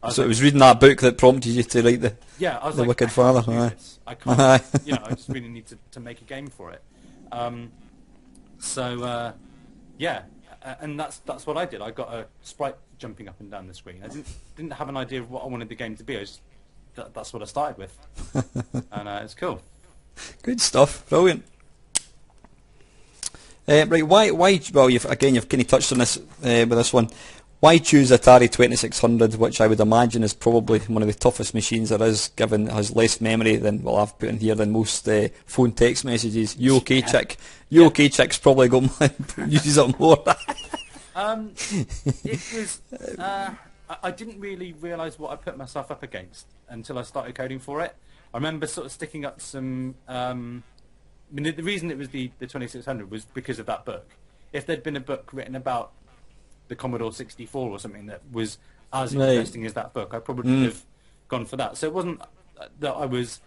S2: I
S1: So it was reading that book that prompted you to write the.
S2: yeah, I was
S1: The
S2: like,
S1: Wicked
S2: I
S1: Father,
S2: this. I can't. <laughs> You know, I just really need to, to make a game for it. Um, so uh, yeah, and that's that's what I did. I got a sprite jumping up and down the screen. I didn't didn't have an idea of what I wanted the game to be. I just that, that's what I started with, <laughs> and uh, it's cool.
S1: Good stuff. Brilliant. Uh, right, why, why, well, you've, again, you've kind of touched on this uh, with this one. Why choose Atari 2600, which I would imagine is probably one of the toughest machines there is, given it has less memory than, well, I've put in here than most uh, phone text messages. You <laughs> okay,
S2: Yeah.
S1: chick? You okay, chick's probably got <laughs> uses it more. <laughs>
S2: Um, it was. Uh, I, didn't really realise what I put myself up against until I started coding for it. I remember sort of sticking up some. Um, I mean, the, the reason it was the, the 2600 was because of that book. If there'd been a book written about the Commodore 64 or something that was as
S1: Right.
S2: interesting as that book, I probably
S1: Mm.
S2: would have gone for that. So it wasn't uh, that I was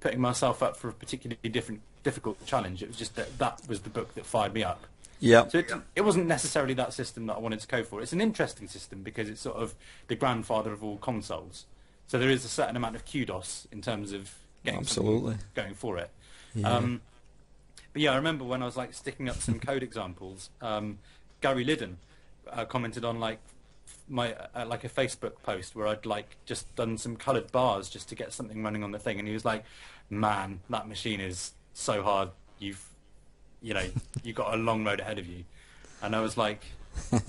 S2: putting myself up for a particularly different difficult challenge. It was just that that was the book that fired me up.
S1: Yeah.
S2: So it, it wasn't necessarily that system that I wanted to go for. It's an interesting system because it's sort of the grandfather of all consoles. So there is a certain amount of kudos in terms of getting
S1: Absolutely.
S2: going for it.
S1: Yeah.
S2: Um, but yeah, I remember when I was like sticking up some code examples. Um, Gary Liddon uh, commented on like my uh, like a Facebook post where I'd like just done some coloured bars just to get something running on the thing, and he was like, "Man, that machine is so hard. You've you know <laughs> you've got a long road ahead of you." And I was like. <laughs>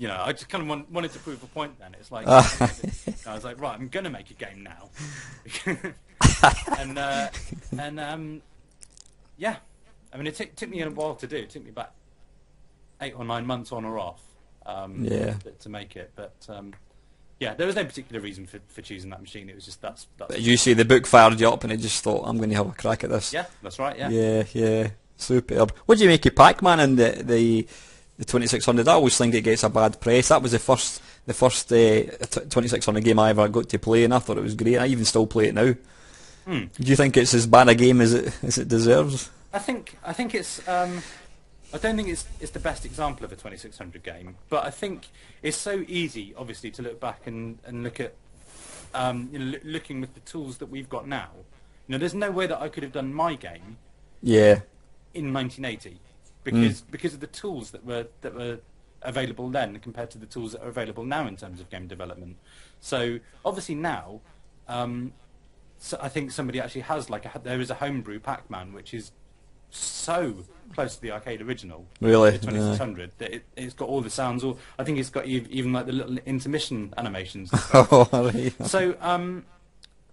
S2: You know, I just kind of want, wanted to prove a point. Then it's like <laughs> I was like, right, I'm gonna make a game now, and uh, and um, yeah, I mean, it took took me a while to do. It took me about eight or nine months on or off. Um,
S1: Yeah.
S2: to, to make it, but um, yeah, there was no particular reason for, for choosing that machine. It was just that's that's
S1: you see, the book fired you up, and I just thought, I'm going to have a crack at this.
S2: yeah, that's right. Yeah,
S1: yeah, yeah. Superb. What do you make of Pac-Man and the the, the 2600? I always think it gets a bad press. That was the first the first uh, 2600 game I ever got to play, and I thought it was great. I even still play it now.
S2: Hmm.
S1: Do you think it's as bad a game as it as it deserves?
S2: I think I think it's um, I don't think it's it's the best example of a 2600 game, but I think it's so easy, obviously, to look back and, and look at um, you know, loo- looking with the tools that we've got now. You know, there's no way that I could have done my game
S1: Yeah,
S2: in 1980 because because of the tools that were that were available then compared to the tools that are available now in terms of game development. So obviously now, um, so I think somebody actually has like a, there is a homebrew Pac-Man which is so close to the arcade original,
S1: Really?
S2: the 2600, that it, it's got all the sounds. All I think it's got ev- even like the little intermission animations. <laughs>
S1: oh.
S2: So um,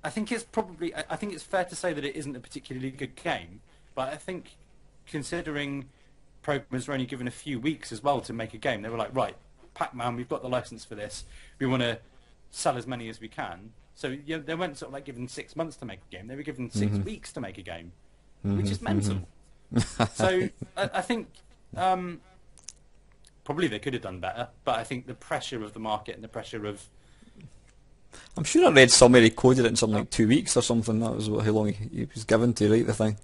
S2: I think it's probably I think it's fair to say that it isn't a particularly good game, but I think considering programmers were only given a few weeks as well to make a game, they were like, right, Pac-Man, we've got the license for this. We want to sell as many as we can. So you know, they weren't sort of like given six months to make a game. They were given 6 mm-hmm. weeks to make a game, mm-hmm. which is mental. Mm-hmm. So <laughs> I, I think um, probably they could have done better, but I think the pressure of the market and the pressure of
S1: I'm sure I read somewhere he coded it in something like two weeks or something. That was what, how long he, he was given to write the thing.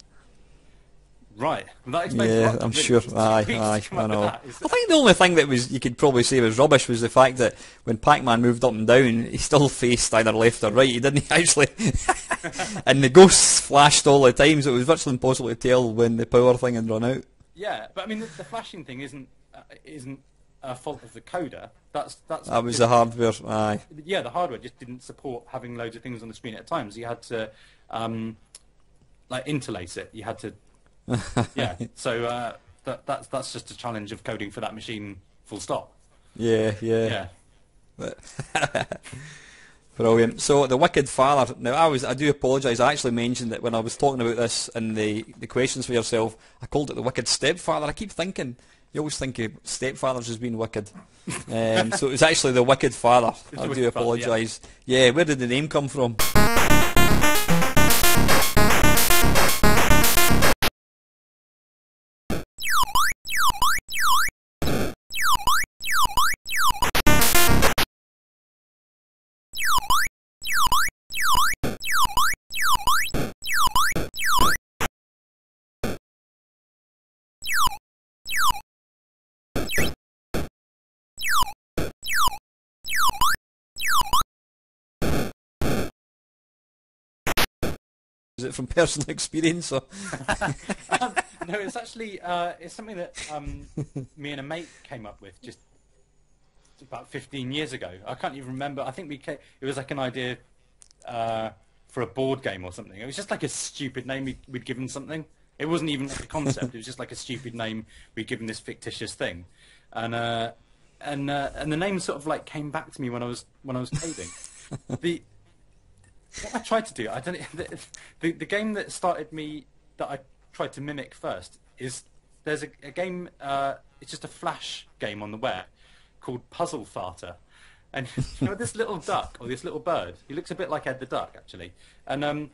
S2: Right. That explains a
S1: Yeah, I'm sure. Aye, aye, I know. I think the only thing that was you could probably say was rubbish was the fact that when Pac-Man moved up and down, he still <laughs> faced either left or right. He didn't <laughs> actually, <laughs> and the ghosts flashed all the time, so it was virtually impossible to tell when the power thing had run out.
S2: Yeah, but I mean, the, the flashing thing isn't uh, isn't a fault of the coder. That's that's
S1: That was the hardware. Aye,
S2: yeah. The hardware just didn't support having loads of things on the screen at times. So you had to um, like interlace it. You had to <laughs> yeah. So uh, that that's that's just a challenge of coding for that machine. Full stop.
S1: yeah, yeah.
S2: Yeah. <laughs>
S1: Brilliant. So the Wicked Father. Now I was I do apologise. I actually mentioned that when I was talking about this in the the questions for yourself. I called it the Wicked Stepfather. I keep thinking you always think of stepfathers as being wicked. Um, so it was actually the Wicked Father. <laughs>
S2: the
S1: I do
S2: Father, yeah.
S1: apologise. Yeah. Where did the name come from? Is it from <laughs> personal experience or?
S2: um, <laughs> no, it's actually uh, it's something that um, me and a mate came up with just about 15 years ago. I can't even remember. I think we came, it was like an idea uh, for a board game or something. It was just like a stupid name we, we'd given something. It wasn't even like a concept. it was just like a stupid name we'd given this fictitious thing, and uh, and uh, and the name sort of like came back to me when I was when I was coding. <laughs> the what I tried to do, I don't. <laughs> The, the, the game that started me that I tried to mimic first is there's a, a game. Uh, it's just a flash game on the web called Puzzle Farter, and <laughs> you know this little duck or this little bird. He looks a bit like Ed the Duck actually, and um,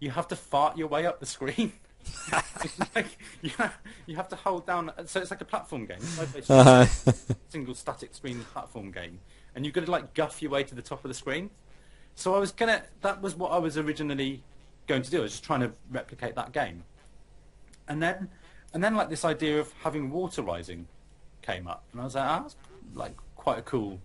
S2: you have to fart your way up the screen. <laughs> Like you, have, you have to hold down. So it's like a platform game. It's like a
S1: Uh,
S2: single static screen platform game, and you've got to like guff your way to the top of the screen. So I was gonna. That was what I was originally going to do. I was just trying to replicate that game, and then and then like this idea of having water rising came up, and I was like, ah, that's like quite a cool,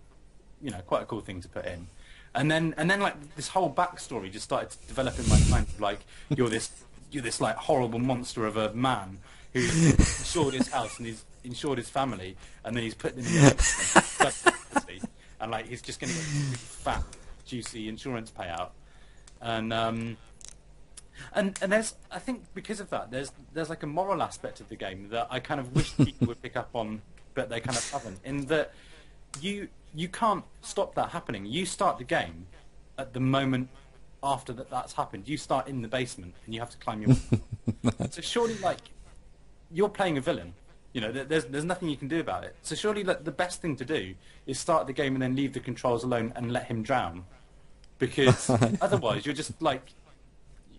S2: you know, quite a cool thing to put in. And then and then like this whole backstory just started to develop in my mind. Like you're this you're this like horrible monster of a man who's insured his house and he's insured his family, and then he's put them in the <laughs> and like he's just going to get fat, juicy insurance payout, and um, and and there's I think because of that there's there's like a moral aspect of the game that I kind of wish <laughs> people would pick up on, but they kind of haven't. In that you you can't stop that happening. You start the game at the moment after that that's happened. You start in the basement and you have to climb your. <laughs> so surely like you're playing a villain. You know, there's there's nothing you can do about it. So surely like, the best thing to do is start the game and then leave the controls alone and let him drown, because <laughs> otherwise you're just like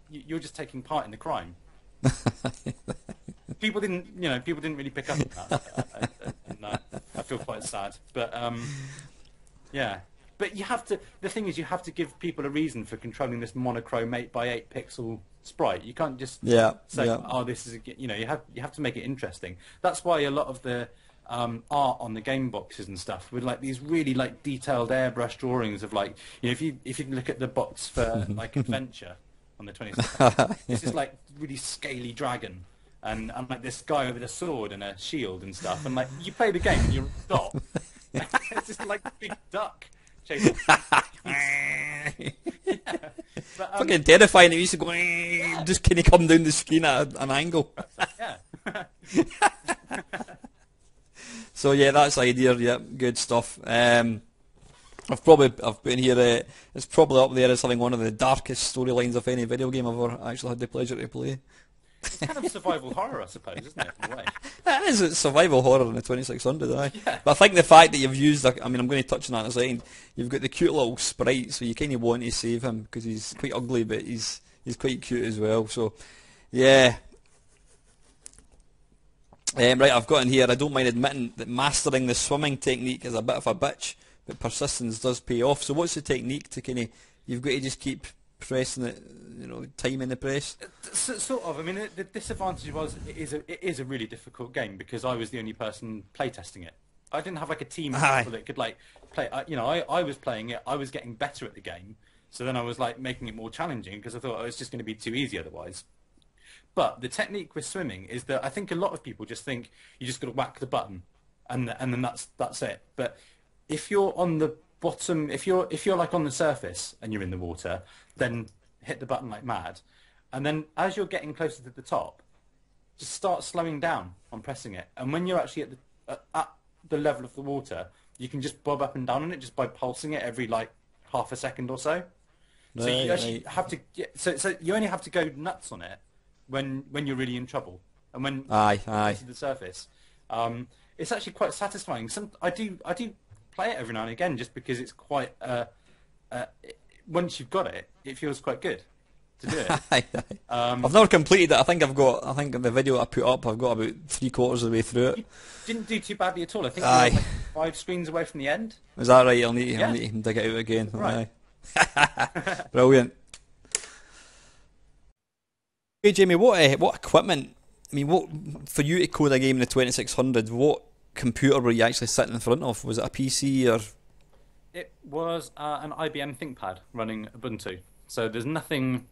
S2: you're just taking part in the crime. <laughs> people didn't, you know, people didn't really pick up on that. and, uh, I feel quite sad, but um, yeah. But you have to. The thing is, you have to give people a reason for controlling this monochrome eight by eight pixel sprite. You can't just
S1: yeah,
S2: say,
S1: yeah.
S2: "Oh, this is," a, you know, you have you have to make it interesting. That's why a lot of the um, art on the game boxes and stuff with like these really like detailed airbrush drawings of like you know if you if you look at the box for <laughs> like adventure on the 26th, <laughs> this is like really scaly dragon and, and like this guy with a sword and a shield and stuff and like you play the game and you're a dot <laughs> it's just like a big duck
S1: but, <laughs> um, <laughs> fucking terrifying it used to go yeah. <laughs> just kind of come down the screen at an angle
S2: yeah
S1: so yeah that's idea yeah good stuff um, I've probably I've been here. Uh, it's probably up there as having one of the darkest storylines of any video game I've ever actually had the pleasure to play.
S2: It's kind of survival horror, I suppose, isn't it? In a way. <laughs>
S1: It is. It's survival horror in the 2600, aye.
S2: Yeah.
S1: But I think the fact that you've used, I mean, I'm going to touch on that in a second. You've got the cute little sprite, so you kind of want to save him because he's quite ugly, but he's he's quite cute as well. So, yeah. Um, right, I've got in here. I don't mind admitting that mastering the swimming technique is a bit of a bitch, but persistence does pay off. So, what's the technique to kind of? You've got to just keep pressing it, you know, time in the press?
S2: Uh, so, sort of. I mean, the, the disadvantage was it is a it is a really difficult game because I was the only person playtesting it. I didn't have like a team of
S1: Aye.
S2: people that could like play. I, you know, I, I was playing it. I was getting better at the game. So then I was like making it more challenging because I thought oh, it's just going to be too easy otherwise. But the technique with swimming is that I think a lot of people just think you just got to whack the button, and and then that's that's it. But if you're on the bottom, if you're if you're like on the surface and you're in the water, then hit the button like mad, and then as you're getting closer to the top, just start slowing down on pressing it. And when you're actually at the at, at the level of the water, you can just bob up and down on it just by pulsing it every like half a second or so. So you actually
S1: right.
S2: have to get, so so you only have to go nuts on it when when you're really in trouble and when
S1: Aye,
S2: you
S1: aye.
S2: to the surface. Um, it's actually quite satisfying. Some I do I do play it every now and again just because it's quite uh, uh, once you've got it, it feels quite good to do it. <laughs> Um,
S1: I've never completed it. I think I've got. I think the video I put up, I've got about three quarters of the way through it.
S2: didn't do too badly at all. I think
S1: Aye.
S2: like five screens away from the end.
S1: Is that right? I'll need,
S2: Yeah.
S1: I'll need to dig it out again.
S2: Right. <laughs>
S1: Brilliant. Hey Jamie, what uh, what equipment? I mean, what for you to code a game in the twenty six hundred? What computer were you actually sitting in front of? Was it a PC or?
S2: It was uh, an IBM ThinkPad running Ubuntu. So there's nothing,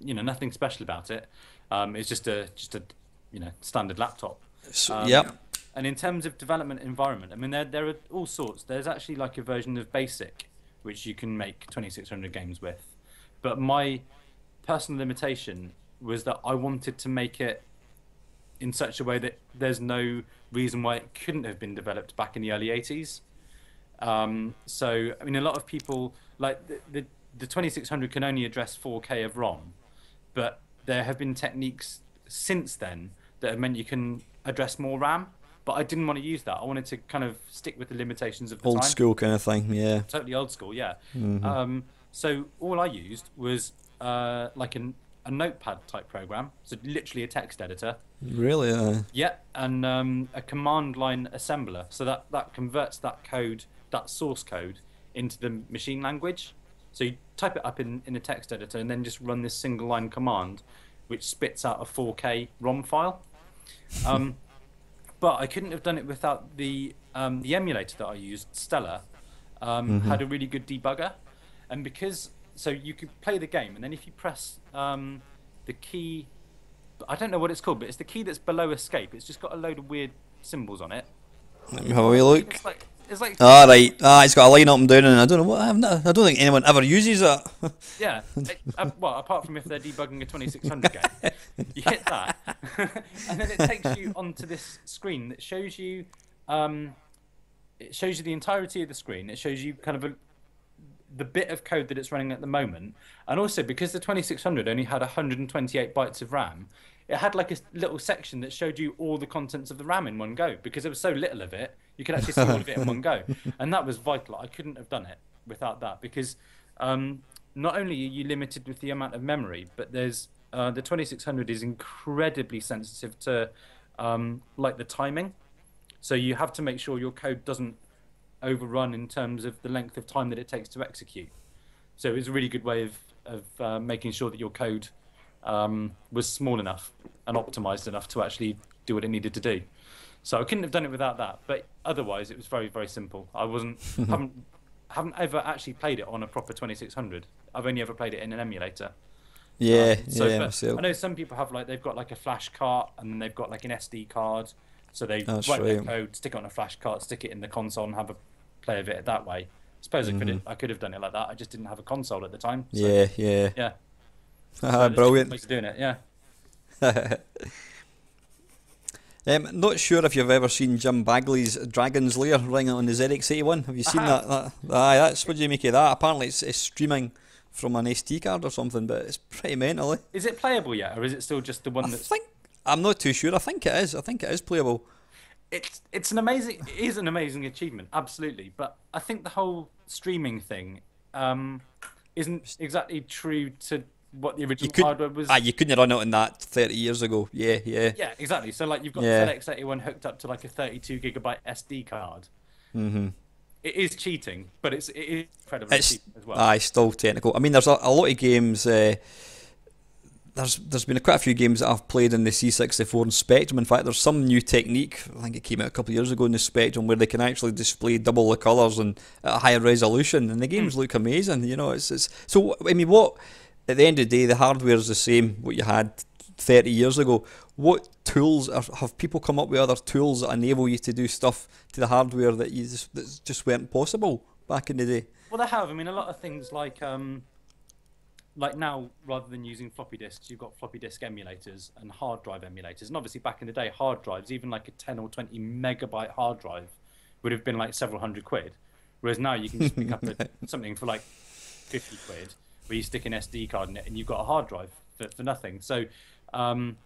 S2: you know, nothing special about it. Um, it's just a just a you know standard laptop.
S1: So,
S2: Um,
S1: yep.
S2: And in terms of development environment, I mean, there there are all sorts. There's actually like a version of Basic, which you can make 2600 games with. But my personal limitation was that I wanted to make it in such a way that there's no reason why it couldn't have been developed back in the early 80s. Um, so, I mean, a lot of people like the, the the 2600 can only address 4K of ROM, but there have been techniques since then that have meant you can address more RAM. But I didn't want to use that. I wanted to kind of stick with the limitations of the
S1: Old
S2: time.
S1: school kind of thing. Yeah.
S2: Totally old school, yeah.
S1: Mm-hmm.
S2: Um, so all I used was uh, like an, a notepad type program, so literally a text editor.
S1: Really? Uh,
S2: Yeah, and um, a command line assembler. So that, that converts that code, that source code, into the machine language. So you type it up in, in a text editor and then just run this single line command, which spits out a 4K ROM file. Um, <laughs> but I couldn't have done it without the um, the emulator that I used, Stella, um,
S1: Mm-hmm.
S2: had a really good debugger, and because so you can play the game, and then if you press um, the key, I don't know what it's called, but it's the key that's below escape. It's just got a load of weird symbols on it.
S1: Let me have a wee look.
S2: It's like it's like
S1: Ah, right. Ah, it's got a line up and down, and I don't know what. I've not, I don't think anyone ever uses it. <laughs>
S2: Yeah. It- uh, well, apart from if they're debugging a 2600 game, <laughs> you hit that, <laughs> and then it takes you onto this screen that shows you, um, it shows you the entirety of the screen. It shows you kind of a, the bit of code that it's running at the moment, and also because the 2600 only had 128 bytes of RAM, it had like a little section that showed you all the contents of the RAM in one go because there was so little of it. You could actually see all of it in one go, <laughs> and that was vital. I couldn't have done it without that because um, not only are you limited with the amount of memory, but there's uh, the 2600 is incredibly sensitive to um, like the timing. So you have to make sure your code doesn't overrun in terms of the length of time that it takes to execute. So it was a really good way of of uh, making sure that your code um, was small enough and optimized enough to actually do what it needed to do. So I couldn't have done it without that. But otherwise, it was very very simple. I wasn't <laughs> haven't haven't ever actually played it on a proper 2600. I've only ever played it in an emulator.
S1: Yeah,
S2: Um, so,
S1: yeah.
S2: I know some people have like they've got like a flash cart and then they've got like an SD card. So they
S1: That's
S2: write their code, stick it on a flash cart, stick it in the console, and have a play of it that way. suppose I could have I could have done it like that. I just didn't have a console at the time. So,
S1: Mm-hmm. Yeah, yeah.
S2: yeah.
S1: Ah, <laughs>
S2: So
S1: brilliant.
S2: ways of doing it. Yeah. <laughs>
S1: um, not sure if you've ever seen Jim Bagley's Dragon's Lair running on the ZX81. Have you seen
S2: I
S1: that, that? Aye, that's what do you make of that? Apparently, it's, it's streaming from an SD card or something, but it's pretty mental. Eh?
S2: Is it playable yet, or is it still just the one
S1: I
S2: that's?
S1: think I'm not too sure. I think it is. I think it is playable.
S2: It's it's an amazing. It is an amazing achievement, absolutely. But I think the whole streaming thing um, isn't exactly true to what the original
S1: could,
S2: hardware was.
S1: ah, you couldn't run it on that 30 years ago. Yeah, yeah.
S2: Yeah, exactly. So like you've got
S1: Yeah.
S2: the ZX81 hooked up to like a 32 gigabyte SD card.
S1: Mm-hmm.
S2: It is cheating, but it's it is incredibly
S1: It's
S2: cheap as well.
S1: aye, still technical. I mean, there's a, a lot of games. Uh, there's there's been quite a few games that I've played in the C64 and Spectrum. In fact, there's some new technique. I think it came out a couple of years ago in the Spectrum where they can actually display double the colours and at a higher resolution, and the games look amazing. You know, it's it's so. I mean, what at the end of the day, the hardware is the same what you had 30 years ago. What tools are, have people come up with other tools that enable you to do stuff to the hardware that you just, that just weren't possible back in the day?
S2: Well, they have. I mean, a lot of things like um, like now, rather than using floppy disks, you've got floppy disk emulators and hard drive emulators. And obviously, back in the day, hard drives, even like a 10 or 20 megabyte hard drive, would have been like several hundred quid. Whereas now you can just pick up <laughs> a, something for like 50 quid, where you stick an SD card in it and you've got a hard drive for, for nothing. So um,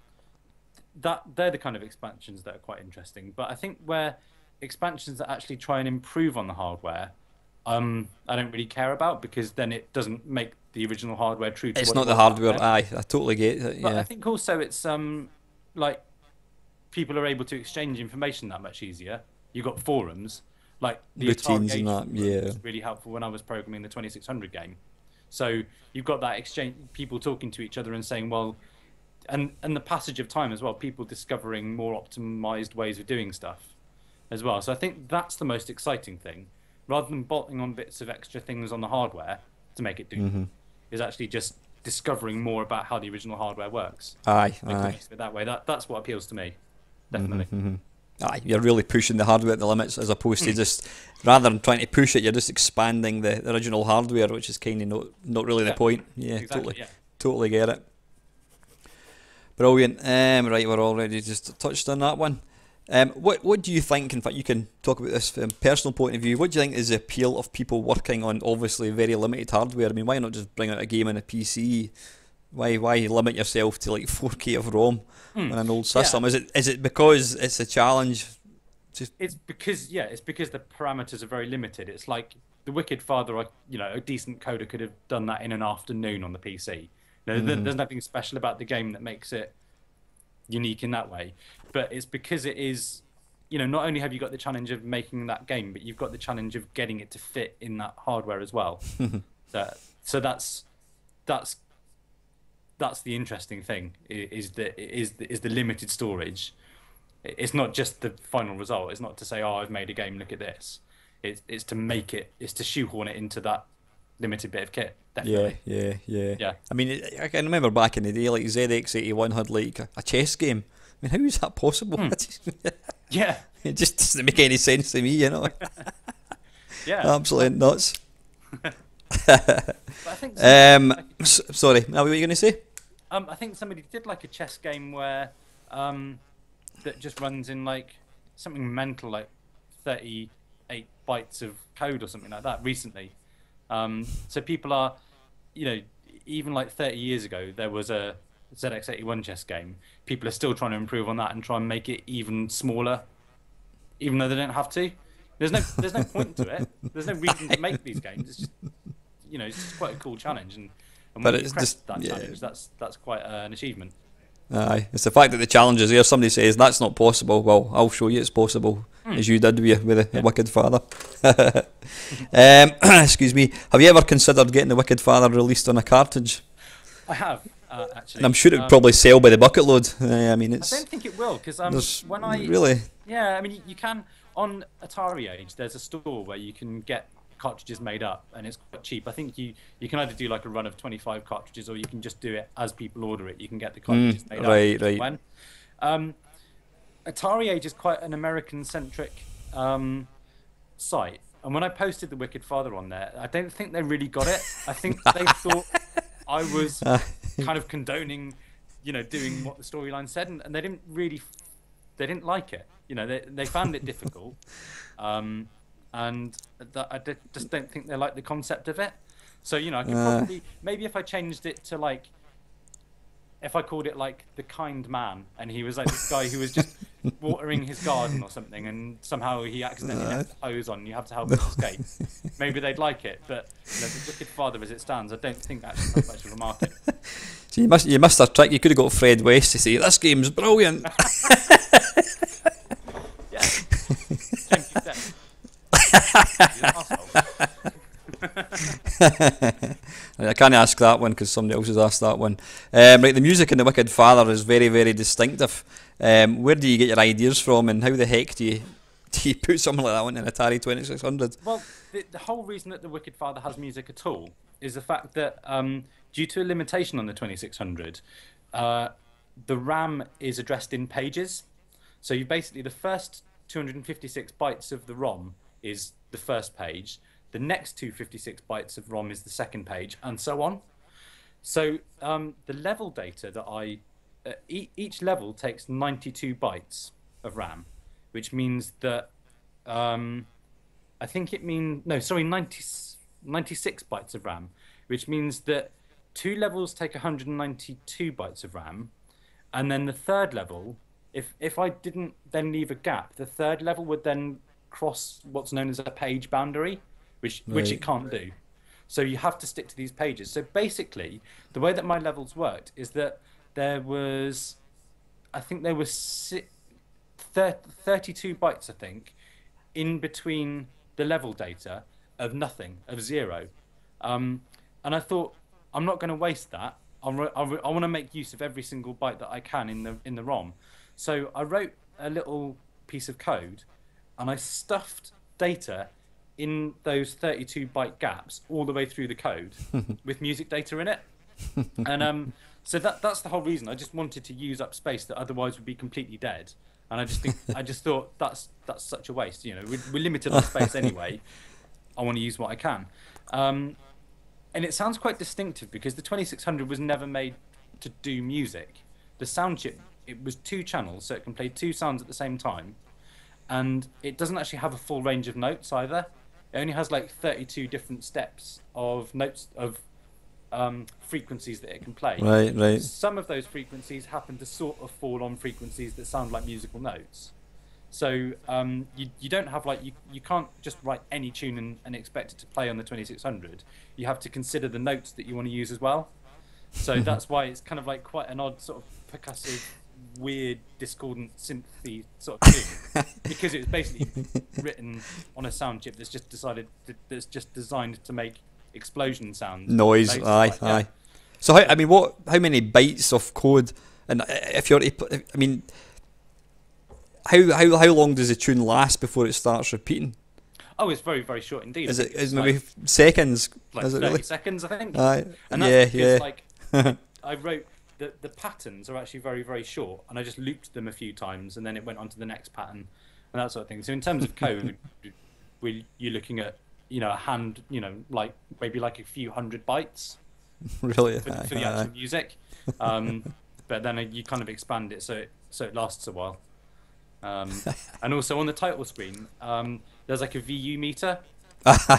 S2: that they're the kind of expansions that are quite interesting. But I think where expansions that actually try and improve on the hardware, um, I don't really care about because then it doesn't make the original hardware true. To
S1: It's not
S2: it
S1: the hardware.
S2: then.
S1: Aye, I totally get it.
S2: But I think also it's um like people are able to exchange information that much easier. You got forums like the
S1: Routines and that, yeah.
S2: was really helpful when I was programming the 2600 game. So you've got that exchange, people talking to each other and saying, well, and and the passage of time as well, people discovering more optimized ways of doing stuff as well. So I think that's the most exciting thing, rather than bolting on bits of extra things on the hardware to make it do,
S1: Mm-hmm.
S2: is actually just discovering more about how the original hardware works.
S1: aye,
S2: the
S1: aye,
S2: it that way. That that's what appeals to me, definitely.
S1: Mm-hmm. aye. You're really pushing the hardware at the limits as opposed
S2: Hmm.
S1: to just rather than trying to push it, you're just expanding the, the original hardware, which is kind of not not really
S2: Yeah,
S1: the point. Yeah,
S2: exactly.
S1: totally,
S2: Yeah.
S1: totally get it. Brilliant. Um, right, we're already just touched on that one. Um, what what do you think? In fact, you can talk about this from a personal point of view. What do you think is the appeal of people working on obviously very limited hardware? I mean, why not just bring out a game on a PC? Why why limit yourself to like <laughs> 4K of ROM
S2: Hmm.
S1: on an old
S2: Yeah.
S1: system? Is it is it because it's a challenge? Just
S2: It's because yeah, it's because the parameters are very limited. It's like the Wicked Father. I- You know, a decent coder could have done that in an afternoon on the PC. You know,
S1: Mhm.
S2: There's nothing special about the game that makes it unique in that way. But it's because it is you know, not only have you got the challenge of making that game, but you've got the challenge of getting it to fit in that hardware as well. <laughs> so, so that's that's that's the interesting thing is that is is the limited storage. It's not just the final result. It's not to say, "Oh, I've made a game. Look at this." It's it's to make it. It's to shoehorn it into that limited bit of kit. Definitely.
S1: Yeah, yeah, yeah.
S2: Yeah.
S1: I mean, I can remember back in the day, like ZX81 had like a, a chess game. I mean, how is that possible?
S2: Hmm. <laughs> Yeah.
S1: it just doesn't make any sense to me, you know. <laughs>
S2: Yeah.
S1: Absolutely nuts. <laughs>
S2: But I think
S1: Um, sorry, now what were you going to say?
S2: Um, I think somebody did like a chess game where um, that just runs in like something mental, like thirty-eight bytes of code or something like that recently. Um, so people are, you know, even like thirty years ago, there was a ZX81 chess game. People are still trying to improve on that and try and make it even smaller, even though they don't have to. There's no, there's no point to it. There's no reason to make these games. It's just, you know, it's just quite a cool challenge, and, and
S1: But
S2: when you
S1: it's just-
S2: that
S1: yeah.
S2: challenge, that's that's quite uh, an achievement.
S1: Aye, it's the fact that the challenge is there. Somebody says that's not possible. Well, I'll show you it's possible, as you did with, with the.
S2: Yeah.
S1: Wicked Father. <laughs> um, <clears throat> excuse me. Have you ever considered getting the Wicked Father released on a cartridge?
S2: I have uh, actually.
S1: And I'm sure it would
S2: Um,
S1: probably sell by the bucket load. <laughs> Uh, I mean, it's.
S2: I don't think it will because um, when I
S1: really
S2: yeah, I mean you, you can on Atari Age. There's a store where you can get cartridges made up, and it's quite cheap. I think you you can either do like a run of 25 cartridges, or you can just do it as people order it. You can get the cartridges made up.
S1: Mm, right,
S2: just
S1: right.
S2: When. Um, Atari Age is quite an American-centric um, site, and when I posted the Wicked Father on there, I don't think they really got it. I think they <laughs> thought I was kind of condoning, you know, doing what the storyline said, and, and they didn't really, they didn't like it. You know, they they found it difficult, <laughs> um, and that I did, just don't think they like the concept of it. So you know, I could
S1: Uh.
S2: probably maybe if I changed it to like, if I called it like the kind man, and he was like this guy who was just <laughs> watering his garden or something, and somehow he accidentally left the hose on, and you have to help him escape. <laughs> Maybe they'd like it, but you know, the Wicked Father as it stands, I don't think that's much of a market. <laughs>
S1: so you must you missed a trick. You could have got Fred West to say this game's brilliant.
S2: Yeah.
S1: I can't ask that one because somebody else has asked that one. Um, right, the music in the Wicked Father is very, very distinctive. Um, where do you get your ideas from, and how the heck do you <laughs> do you put something like that on an Atari Twenty Six Hundred?
S2: Well, the, the whole reason that the Wicked Father has music at all is the fact that um, due to a limitation on the 2600, uh, the RAM is addressed in pages. So you basically the first 256 bytes of the ROM is the first page. The next 256 bytes of ROM is the second page, and so on. So um, the level data that I uh, e- each level takes 92 bytes of RAM, which means that um, I think it means no, sorry, 90, 96 bytes of RAM, which means that two levels take 192 bytes of RAM, and then the third level, if if I didn't then leave a gap, the third level would then cross what's known as a page boundary, which which it can't do. So you have to stick to these pages. So basically, the way that my levels worked is that there was, I think there was si- thir- 32 bytes, I think, in between the level data of nothing, of zero. Um, and I thought, I'm not going to waste that. I'm re- I, re- I want to make use of every single byte that I can in the in the ROM. So I wrote a little piece of code, and I stuffed data in those 32 byte gaps all the way through the code <laughs> with music data in it. and um, so that that's the whole reason. I just wanted to use up space that otherwise would be completely dead. And I just think I just thought that's that's such a waste. You know, we're, we're limited on space <laughs> anyway. I want to use what I can. Um, and it sounds quite distinctive because the 2600 was never made to do music. The sound chip it was two channels, so it can play two sounds at the same time, and it doesn't actually have a full range of notes either. It only has like 32 different steps of notes of um, frequencies that it can play.
S1: Right, right.
S2: Some of those frequencies happen to sort of fall on frequencies that sound like musical notes. So um, you, you don't have like you, you can't just write any tune and, and expect it to play on the 2600. You have to consider the notes that you want to use as well. So <laughs> that's why it's kind of like quite an odd sort of percussive weird discordant synthy sort of tune <laughs> because it was basically written on a sound chip that's just decided to, that's just designed to make explosion sounds.
S1: Noise, aye,
S2: like,
S1: aye. So how, I mean, what? How many bytes of code? And if you're, I mean, how how how long does the tune last before it starts repeating?
S2: Oh, it's very very short indeed.
S1: Is it is
S2: It's
S1: maybe
S2: like,
S1: seconds?
S2: like
S1: is it
S2: 30
S1: really?
S2: seconds, I think.
S1: Aye,
S2: And
S1: yeah,
S2: that's
S1: yeah.
S2: like <laughs> I wrote the the patterns are actually very very short, and I just looped them a few times, and then it went on to the next pattern, and that sort of thing. So in terms of code, <laughs> we you're looking at you know a hand, you know, like maybe like a few hundred bytes <laughs>
S1: really?
S2: for, for the actual music, <laughs> um, but then you kind of expand it so it so it lasts a while. Um, and also on the title screen, um, there's like a VU meter,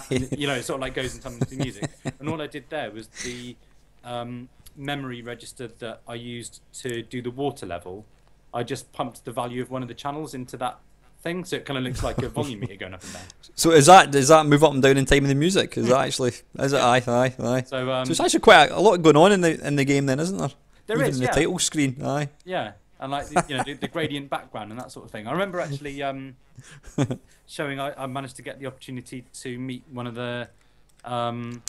S2: you know, it sort of like goes in time with the music. And all I did there was the um, memory register that I used to do the water level. I just pumped the value of one of the channels into that thing, so it kind of looks like a volume meter going up and down. <laughs>
S1: So is that does that move up and down in time in the music? Is that actually is it? Aye, aye, aye.
S2: So, um,
S1: So it's actually quite a, a lot going on in the in the game then, isn't there?
S2: There
S1: Even
S2: is,
S1: in the
S2: yeah.
S1: title screen. Aye.
S2: yeah, and like the, you know the, the gradient background and that sort of thing. I remember actually um, <laughs> showing I, I managed to get the opportunity to meet one of the. Um,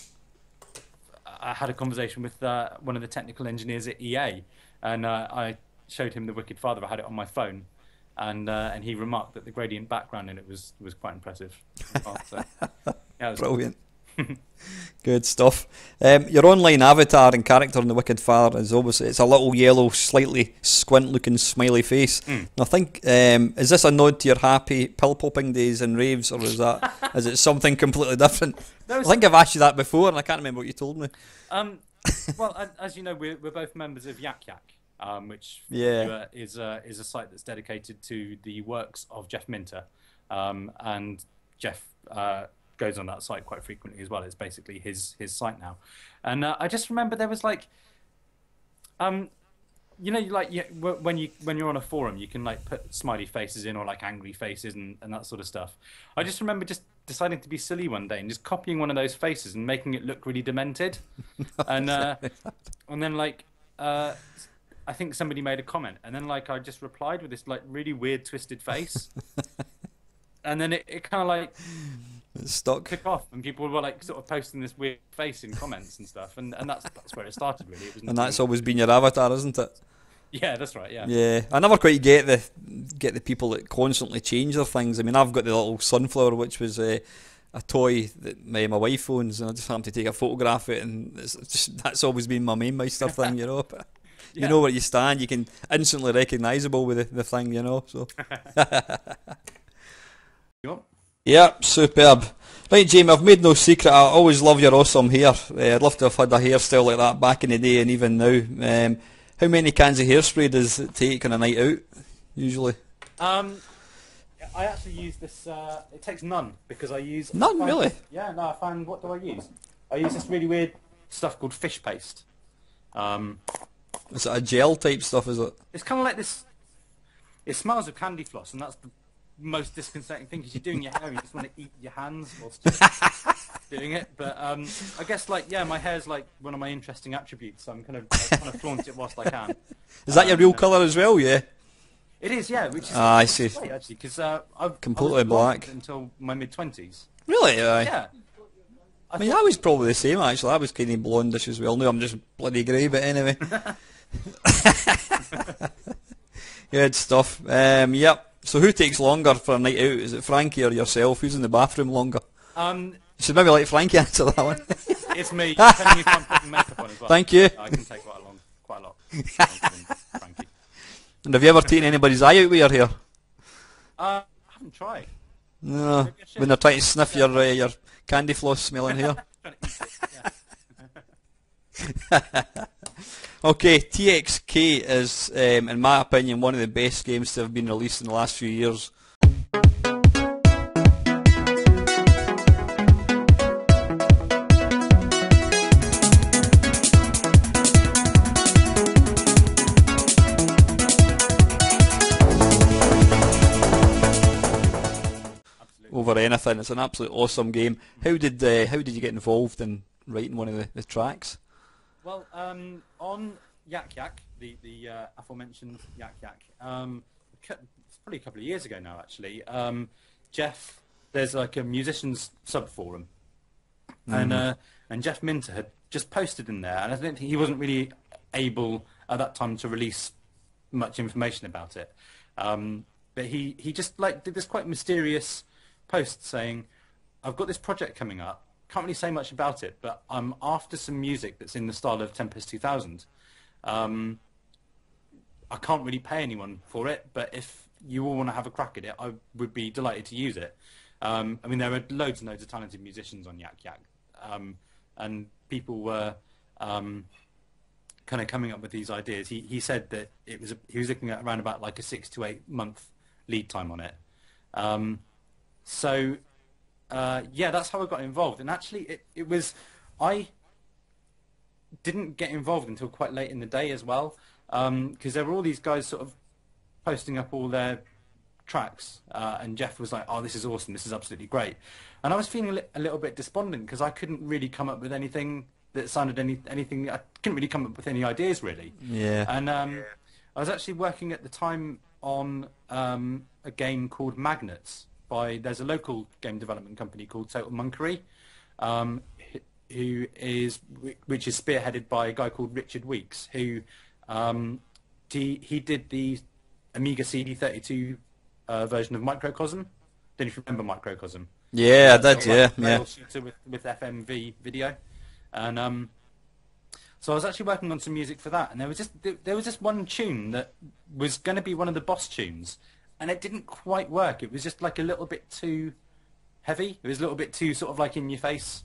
S2: I had a conversation with uh, one of the technical engineers at EA, and uh, I showed him the Wicked Father. I had it on my phone, and uh, and he remarked that the gradient background in it was was quite impressive. <laughs> So, yeah, it was-
S1: Brilliant. <laughs> Good stuff. Um, your online avatar and character in the Wicked Father is obviously it's a little yellow, slightly squint-looking smiley face.
S2: Mm.
S1: I think um, is this a nod to your happy pill popping days and raves, or is that <laughs> is it something completely different?
S2: No,
S1: I think I've asked you that before, and I can't remember what you told me.
S2: Um, <laughs> well, as you know, we're, we're both members of Yak Yak, um, which
S1: Yeah.
S2: uh, is uh, is a site that's dedicated to the works of Jeff Minter, um, and Jeff uh, goes on that site quite frequently as well. It's basically his his site now, and uh, I just remember there was like, um, you know, like you, when you when you're on a forum, you can like put smiley faces in or like angry faces and, and that sort of stuff. I just remember just deciding to be silly one day and just copying one of those faces and making it look really demented, <laughs> and uh, and then like uh, I think somebody made a comment, and then like I just replied with this like really weird twisted face, <laughs> and then it, it kind of like
S1: Stuck.
S2: took off, and people were like sort of posting this weird face in comments and stuff, and, and that's that's where it started really. It was
S1: And that's always been your avatar, isn't it?
S2: yeah, that's right, yeah.
S1: Yeah, I never quite get the get the people that constantly change their things. I mean, I've got the little sunflower, which was uh, a toy that my, my wife owns, and I just happened to take a photograph of it, and it's just that's always been my Mamemeister thing, you know. <laughs> But you
S2: Yeah.
S1: know where you stand, you can instantly recognisable with the, the thing, you know. So <laughs> <laughs>
S2: Yep.
S1: Yeah, superb. Right, Jamie, I've made no secret. I always love your awesome hair. Uh, I'd love to have had a hairstyle like that back in the day, and even now. Um, how many cans of hairspray does it take on a night out? Usually.
S2: Um, I actually use this. Uh, it takes none because I use
S1: None,
S2: I find-
S1: really?
S2: Yeah, no. I find what do I use? I use this really weird stuff called fish paste. Um,
S1: Is it a gel type stuff? Is it?
S2: it's kind of like this. It smells of candy floss, and that's the most disconcerting thing because you're doing your hair and you just want to eat your hands whilst <laughs> doing it. But um, I guess like yeah, my hair's like one of my interesting attributes, so I'm kind of I <laughs> kind of flaunt it whilst I can.
S1: Is that your
S2: Um,
S1: real colour as well? Yeah.
S2: It is, yeah. Which is
S1: Ah, I see.
S2: great, actually because uh, I've
S1: Completely black.
S2: until my mid twenties.
S1: Really? Aye.
S2: Yeah. I
S1: I mean,
S2: thought-
S1: I was probably the same actually. I was kind of blondish as well. No, I'm just bloody grey, but anyway. <laughs> Good stuff. Um, yep. So who takes longer for a night out? Is it Frankie or yourself? Who's in the bathroom longer?
S2: um,
S1: You should maybe let Frankie <laughs> answer that one.
S2: it's me. Depending if I'm putting makeup on as well.
S1: Thank you.
S2: I can take quite a long, quite a lot. Frankie.
S1: And have you ever taken anybody's eye out with your hair?
S2: Uh, I haven't tried.
S1: No.
S2: Maybe I should.
S1: When they're trying to sniff your uh, your candy floss smelling hair. <laughs> <laughs> Okay, TXK is, um, in my opinion, one of the best games to have been released in the last few years. Over anything. It's an absolute awesome game. How did uh, how did you get involved in writing one of the, the tracks?
S2: Well, um, on Yak Yak, the the uh, aforementioned Yak Yak. Um, it's probably a couple of years ago now, actually. Um, Jeff, there's like a musicians sub forum, and uh, and Jeff Minter had just posted in there, and I think he wasn't really able at that time to release much information about it. Um, but he, he just like did this quite mysterious post saying, "I've got this project coming up. Can't really say much about it, but I'm after some music that's in the style of Tempest 2000. Um, I can't really pay anyone for it, but if you all want to have a crack at it, I would be delighted to use it. Um, I mean, there are loads and loads of talented musicians on Yak Yak, um, and people were um, kind of coming up with these ideas. He he said that it was a, he was looking at around about like a six to eight month lead time on it. Um, so uh, yeah, that's how I got involved. And actually, it it was I didn't get involved until quite late in the day as well, because um, there were all these guys sort of posting up all their tracks, uh, and Jeff was like, "Oh, this is awesome! This is absolutely great," and I was feeling a, li- a little bit despondent because I couldn't really come up with anything that sounded any anything. I couldn't really come up with any ideas really.
S1: Yeah.
S2: And um, I was actually working at the time on um, a game called Magnets by there's a local game development company called Total Monkery, um, who is which is spearheaded by a guy called Richard Weeks, who um, he he did the Amiga CD32 uh, version of Microcosm. Don't if you remember Microcosm.
S1: Yeah, I did. Yeah,
S2: like
S1: yeah.
S2: shooter with with FMV video, and um, so I was actually working on some music for that, and there was just there, there was just one tune that was going to be one of the boss tunes, and it didn't quite work. It was just like a little bit too heavy. It was a little bit too sort of like in your face,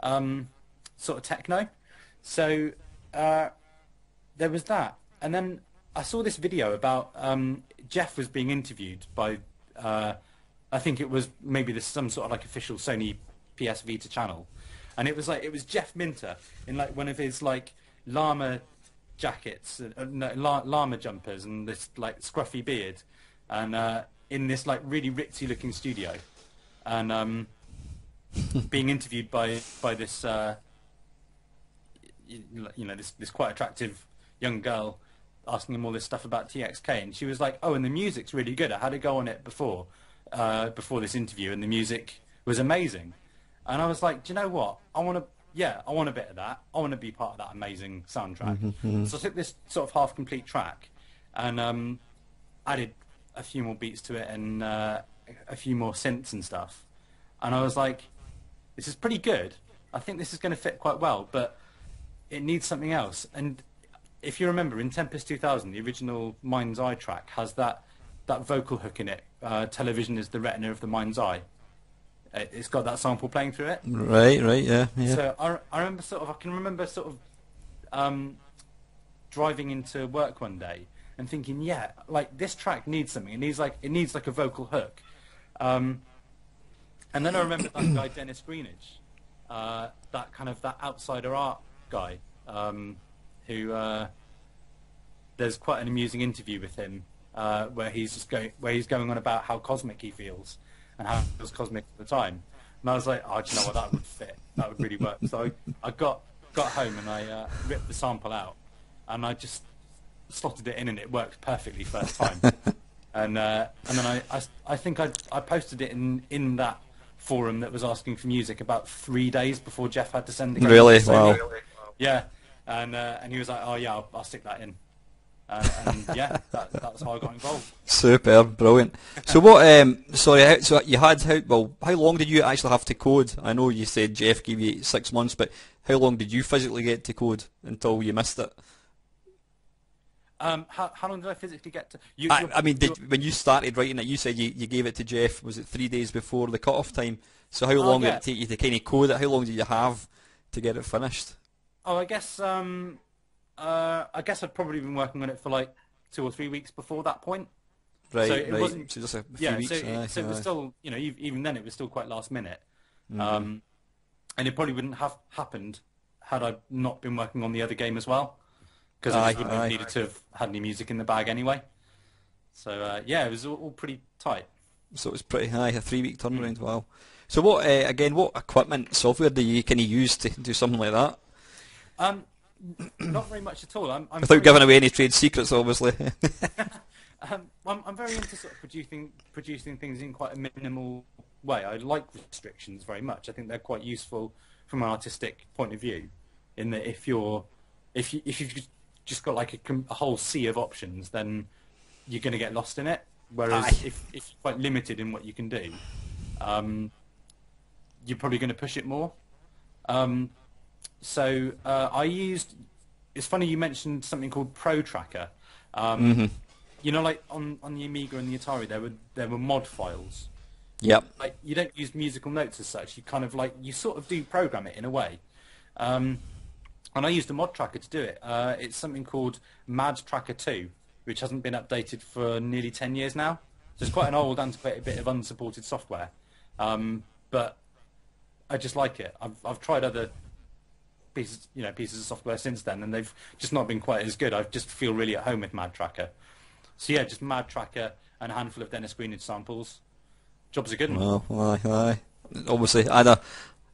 S2: um, sort of techno. So uh, there was that, and then I saw this video about um, Jeff was being interviewed by. Uh, I think it was maybe this some sort of like official Sony PS Vita channel, and it was like it was Jeff Minter in like one of his like llama jackets, uh, no, llama jumpers, and this like scruffy beard, and uh, in this like really ritzy looking studio, and um, <laughs> being interviewed by by this uh, you, you know this this quite attractive young girl asking him all this stuff about TXK, and she was like, "Oh, and the music's really good. I had a go on it before, uh, before this interview, and the music was amazing." And I was like, "Do you know what? I want to, yeah, I want a bit of that. I want to be part of that amazing soundtrack." So I took this sort of half-complete track, and um, added a few more beats to it and uh, a few more synths and stuff, and I was like, "This is pretty good. I think this is going to fit quite well, but." It needs something else, and if you remember in Tempest 2000, the original Mind's Eye track has that that vocal hook in it. Uh, Television is the retina of the mind's eye. Uh, It's got that sample playing through it.
S1: Right, right, yeah, yeah.
S2: So I, I remember sort of I can remember sort of um, driving into work one day and thinking, yeah, like this track needs something. It needs like it needs like a vocal hook. Um, and then I remember that guy <clears throat> Dennis Greenidge, uh, that kind of that outsider art guy, um, who uh, there's quite an amusing interview with him uh, where he's just going where he's going on about how cosmic he feels and how he feels cosmic at the time. And I was like, oh, do you know what? That would fit. That would really work. So I, I got got home and I uh, ripped the sample out and I just slotted it in and it worked perfectly first time. <laughs> and uh, and then I, I, I think I, I posted it in, in that forum that was asking for music about three days before Jeff had to send it.
S1: Really? Wow.
S2: Yeah, and uh, and he was like, oh yeah, I'll, I'll stick that in. And, and yeah, that, that was how I got involved.
S1: Superb, brilliant. So what? Um, sorry, how, so you had how well? How long did you actually have to code? I know you said Jeff gave you six months, but how long did you physically get to code until you missed it?
S2: Um, how, how long did I physically get to? You,
S1: I, I mean, did, when you started writing it, you said you, you gave it to Jeff. Was it three days before the cut-off time? So how long
S2: Oh, yeah.
S1: did it take you to kind of code it? How long did you have to get it finished?
S2: Oh, I guess um, uh, I guess I'd probably been working on it for like two or three weeks before that point.
S1: Right,
S2: So it
S1: right.
S2: wasn't-
S1: so just a few
S2: yeah,
S1: weeks.
S2: so, it, so it was still, you know, even then it was still quite last minute,
S1: Mm-hmm.
S2: um, and it probably wouldn't have happened had I not been working on the other game as well, because I
S1: Aye,
S2: just wouldn't have needed to have had any music in the bag anyway. So uh, yeah, it was all, all pretty tight.
S1: So it was pretty high, a three-week turnaround. Wow. So what? Uh, again, what equipment, software do you kind of use to do something like that?
S2: Um, not very much at all. I'm, I'm
S1: Without giving away any trade secrets, obviously. <laughs> <laughs>
S2: Um, I'm, I'm very into sort of producing producing things in quite a minimal way. I like restrictions very much. I think they're quite useful from an artistic point of view. In that, if you're if you if you've just- got like a, a whole sea of options, then you're going to get lost in it. Whereas
S1: Aye.
S2: if if you're quite limited in what you can do, um, you're probably going to push it more. Um, so uh, I used. It's funny you mentioned something called Pro Tracker. Um,
S1: hmm
S2: you know, like on, on the Amiga and the Atari, there were there were mod files.
S1: Yep.
S2: Like you don't use musical notes as such. You kind of like you sort of do program it in a way. Um, and I used a mod tracker to do it. Uh, it's something called Mad Tracker 2, which hasn't been updated for nearly 10 years now. So it's quite an old, antiquated bit of unsupported software. Um, but I just like it. I've, I've tried other pieces, you know, pieces of software since then, and they've just not been quite as good. I just feel really at home with Mad Tracker. So yeah, just Mad Tracker and a handful of Dennis Greenidge samples. Job's are good.
S1: Well, aye, aye. Obviously, add a,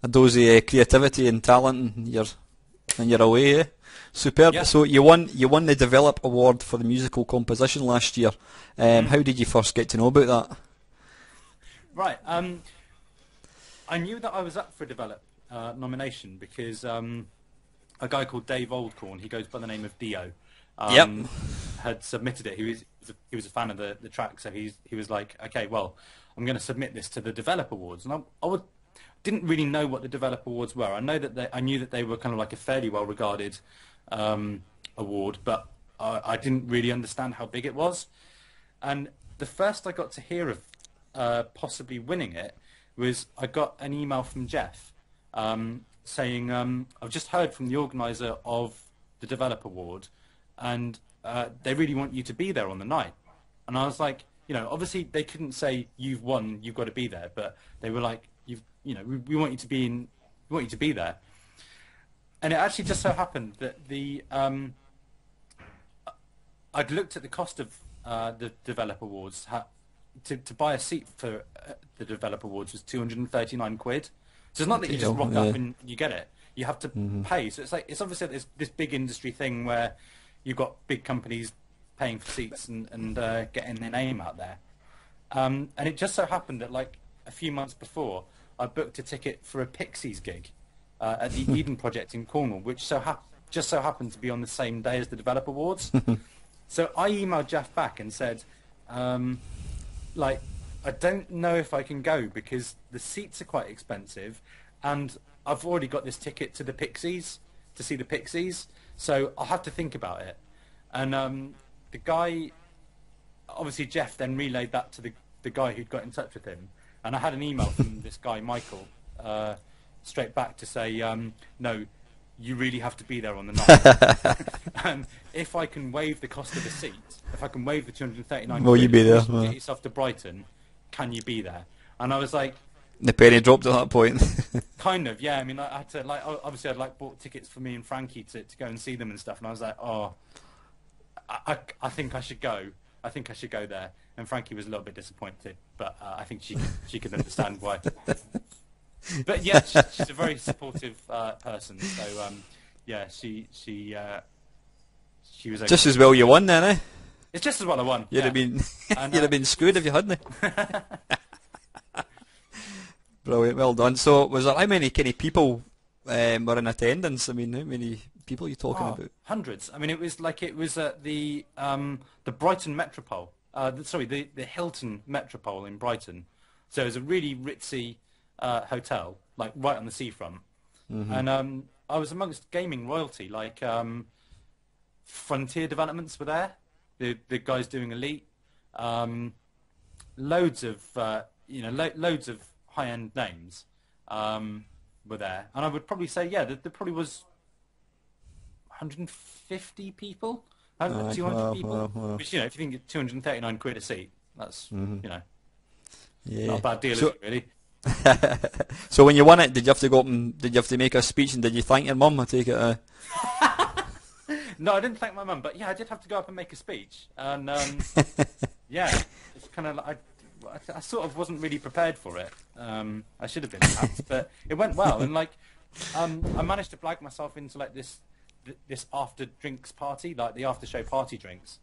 S1: a dose of uh, creativity and talent, and you're and you're away. Eh? Superb.
S2: Yeah.
S1: So you won you won the Develop Award for the musical composition last year. Um,
S2: Mm.
S1: How did you first get to know about that?
S2: Right. Um, I knew that I was up for a develop uh, nomination because um, a guy called Dave Oldcorn, he goes by the name of Dio, um,
S1: Yep.
S2: had submitted it. He was he was a fan of the, the track, so he's he was like, okay, well, I'm going to submit this to the Develop Awards, and I, I would, didn't really know what the Develop Awards were. I know that they, I knew that they were kind of like a fairly well regarded um, award, but I, I didn't really understand how big it was. And the first I got to hear of uh, possibly winning it was I got an email from Jeff um, saying, um, I've just heard from the organizer of the Develop Award and uh, they really want you to be there on the night. And I was like, you know, obviously they couldn't say you've won, you've got to be there, but they were like, you know, we, we want you to be in, we want you to be there. And it actually just so happened that the um, I'd looked at the cost of uh, the Developer Awards. Ha- to, to buy a seat for uh, the Developer Awards was 239 quid. So it's not that you just rock
S1: yeah.
S2: up and you get it. You have to pay. So it's like it's obviously this this big industry thing where you've got big companies paying for seats and and uh, getting their name out there. Um, and it just so happened that like a few months before, I booked a ticket for a Pixies gig uh, at the <laughs> Eden Project in Cornwall, which so hap- just so happened to be on the same day as the Developer Awards. <laughs> so I emailed Jeff back and said, um, like, I don't know if I can go because the seats are quite expensive, and I've already got this ticket to the Pixies to see the Pixies, so I'll have to think about it. And um, the guy obviously Jeff then relayed that to the the guy who'd got in touch with him, and I had an email from this guy Michael uh, straight back to say, um, no, you really have to be there on the night. <laughs> um, if I can waive the cost of a seat, if I can waive the 239,
S1: Will you be there?
S2: you Get yourself to Brighton. Can you be there? And I was like,
S1: The penny dropped at that point. <laughs>
S2: kind of, yeah. I mean, I had to like obviously I'd like bought tickets for me and Frankie to, to go and see them and stuff, and I was like, oh, I, I, I think I should go. I think I should go there. And Frankie was a little bit disappointed, but uh, I think she she could understand why. <laughs> But yeah, she, she's a very supportive uh, person. So um, yeah, she she uh, she was. Okay.
S1: Just as well you won then, eh?
S2: it's just as well I won.
S1: You'd
S2: yeah.
S1: have been <laughs>
S2: And, <laughs>
S1: you'd have been screwed if you hadn't. Brilliant, well done. So was there how many kind of people um, were in attendance? I mean, how many people are you talking
S2: Oh,
S1: about?
S2: Hundreds. I mean, it was like it was at the um, the Brighton Metropole. Uh, the, sorry, the the Hilton Metropole in Brighton. So it was a really ritzy uh, hotel, like right on the seafront. And um, I was amongst gaming royalty, like um, Frontier Developments were there. The the guys doing Elite. Um, loads of uh, you know lo- loads of high end names um, were there, and I would probably say yeah, there, there probably was 150 people, uh, 200
S1: wow,
S2: people. Which you know, if you think it's 239 quid a seat, that's you know
S1: Yeah.
S2: not a bad deal,
S1: So-
S2: is it, really? <laughs>
S1: so when you won it, did you have to go up and did you have to make a speech and did you thank your mum? I take it. Uh, <laughs>
S2: No, I didn't thank my mum, but yeah, I did have to go up and make a speech, and um, <laughs> yeah, it's kind of like I, I, sort of wasn't really prepared for it. Um, I should have been, perhaps, but it went well, and like um, I managed to blag myself into like this th- this after drinks party, like the after show party drinks,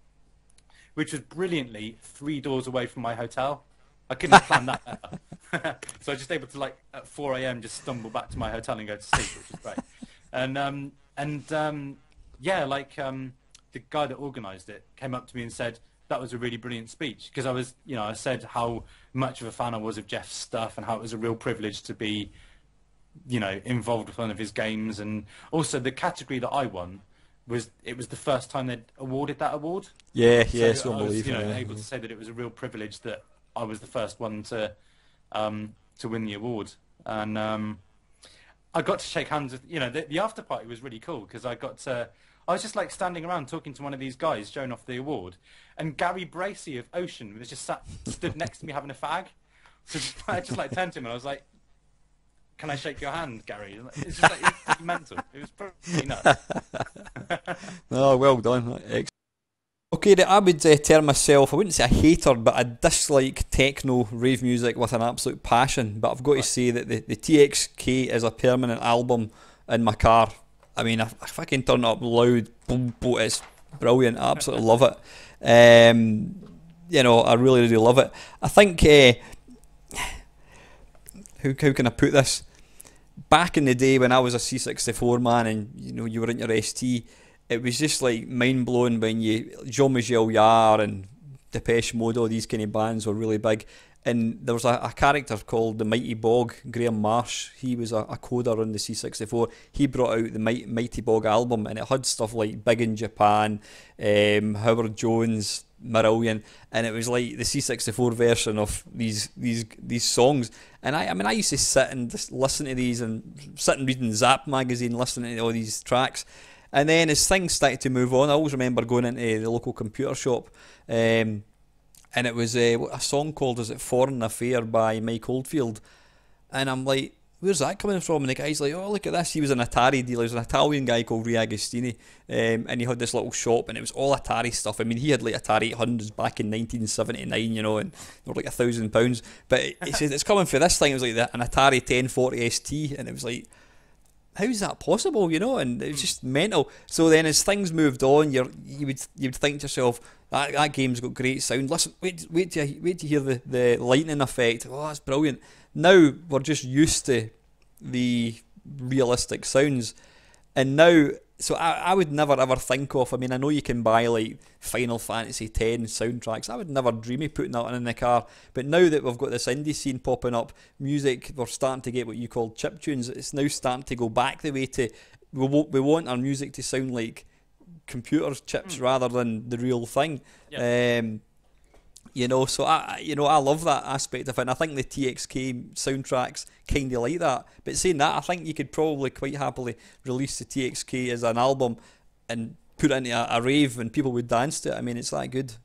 S2: which was brilliantly three doors away from my hotel. I couldn't planned that better. <laughs> so I was just able to like at 4 a.m. just stumble back to my hotel and go to sleep, which was great. <laughs> And um, and um, yeah, like um, the guy that organised it came up to me and said that was a really brilliant speech because I was, you know, I said how much of a fan I was of Jeff's stuff and how it was a real privilege to be, you know, involved with one of his games and also the category that I won was it was the first time they'd awarded that award.
S1: Yeah, yeah,
S2: so
S1: it's
S2: I was,
S1: unbelievable.
S2: you know,
S1: yeah.
S2: able to say that it was a real privilege that I was the first one to um, to win the award, and um, I got to shake hands with. You know, the, the after party was really cool because I got to. I was just like standing around talking to one of these guys showing off the award, and Gary Bracey of Ocean was just sat stood next to me having a fag. So <laughs> I just like turned to him and I was like, "Can I shake your hand, Gary?" It's just like it was <laughs> mental. It was pretty nuts. <laughs>
S1: Oh, well done. Excellent. Okay, I would uh, term myself, I wouldn't say a hater, but I dislike techno rave music with an absolute passion. But I've got to say that the, the TXK is a permanent album in my car. I mean, if I can turn it up loud, boom, boom, it's brilliant. I absolutely love it. Um, you know, I really, really love it. I think, uh, <sighs> how, how can I put this? Back in the day when I was a C64 man and, you know, you were in your ST, it was just like mind blowing when you Jean Michel Jarre and Depeche Mode, all these kind of bands were really big. And there was a, a character called the Mighty Bog, Graham Marsh. He was a, a coder on the C64. He brought out the Mighty, Mighty Bog album, and it had stuff like Big in Japan, um, Howard Jones, Marillion, and it was like the C64 version of these these these songs. And I, I mean, I used to sit and just listen to these and sit and reading Zap magazine, listening to all these tracks. And then as things started to move on, I always remember going into the local computer shop, um, and it was uh, a song called "Is It Foreign Affair" by Mike Oldfield, and I'm like, "Where's that coming from?" And the guy's like, "Oh, look at this." He was an Atari dealer. He was an Italian guy called Riagostini, um, and he had this little shop, and it was all Atari stuff. I mean, he had like Atari 800s back in 1979, you know, and they were like a thousand pounds. But he said it's coming for this thing. It was like an Atari 1040 ST, and it was like how's that possible? You know, and it was just mental. So then, as things moved on, you you would you would think to yourself that that game's got great sound. Listen, wait wait to wait to hear the the lightning effect. Oh, that's brilliant. Now we're just used to the realistic sounds, and now. So I, I would never ever think of. I mean, I know you can buy like Final Fantasy X soundtracks. I would never dream of putting that one in the car. But now that we've got this indie scene popping up, music we're starting to get what you call chip tunes. It's now starting to go back the way to we we want our music to sound like computer chips rather than the real thing. Um, you know, so I, you know, I love that aspect of it. And I think the TXK soundtracks kind of like that. But saying that, I think you could probably quite happily release the TXK as an album and put it into a, a rave, and people would dance to it. I mean, it's that good.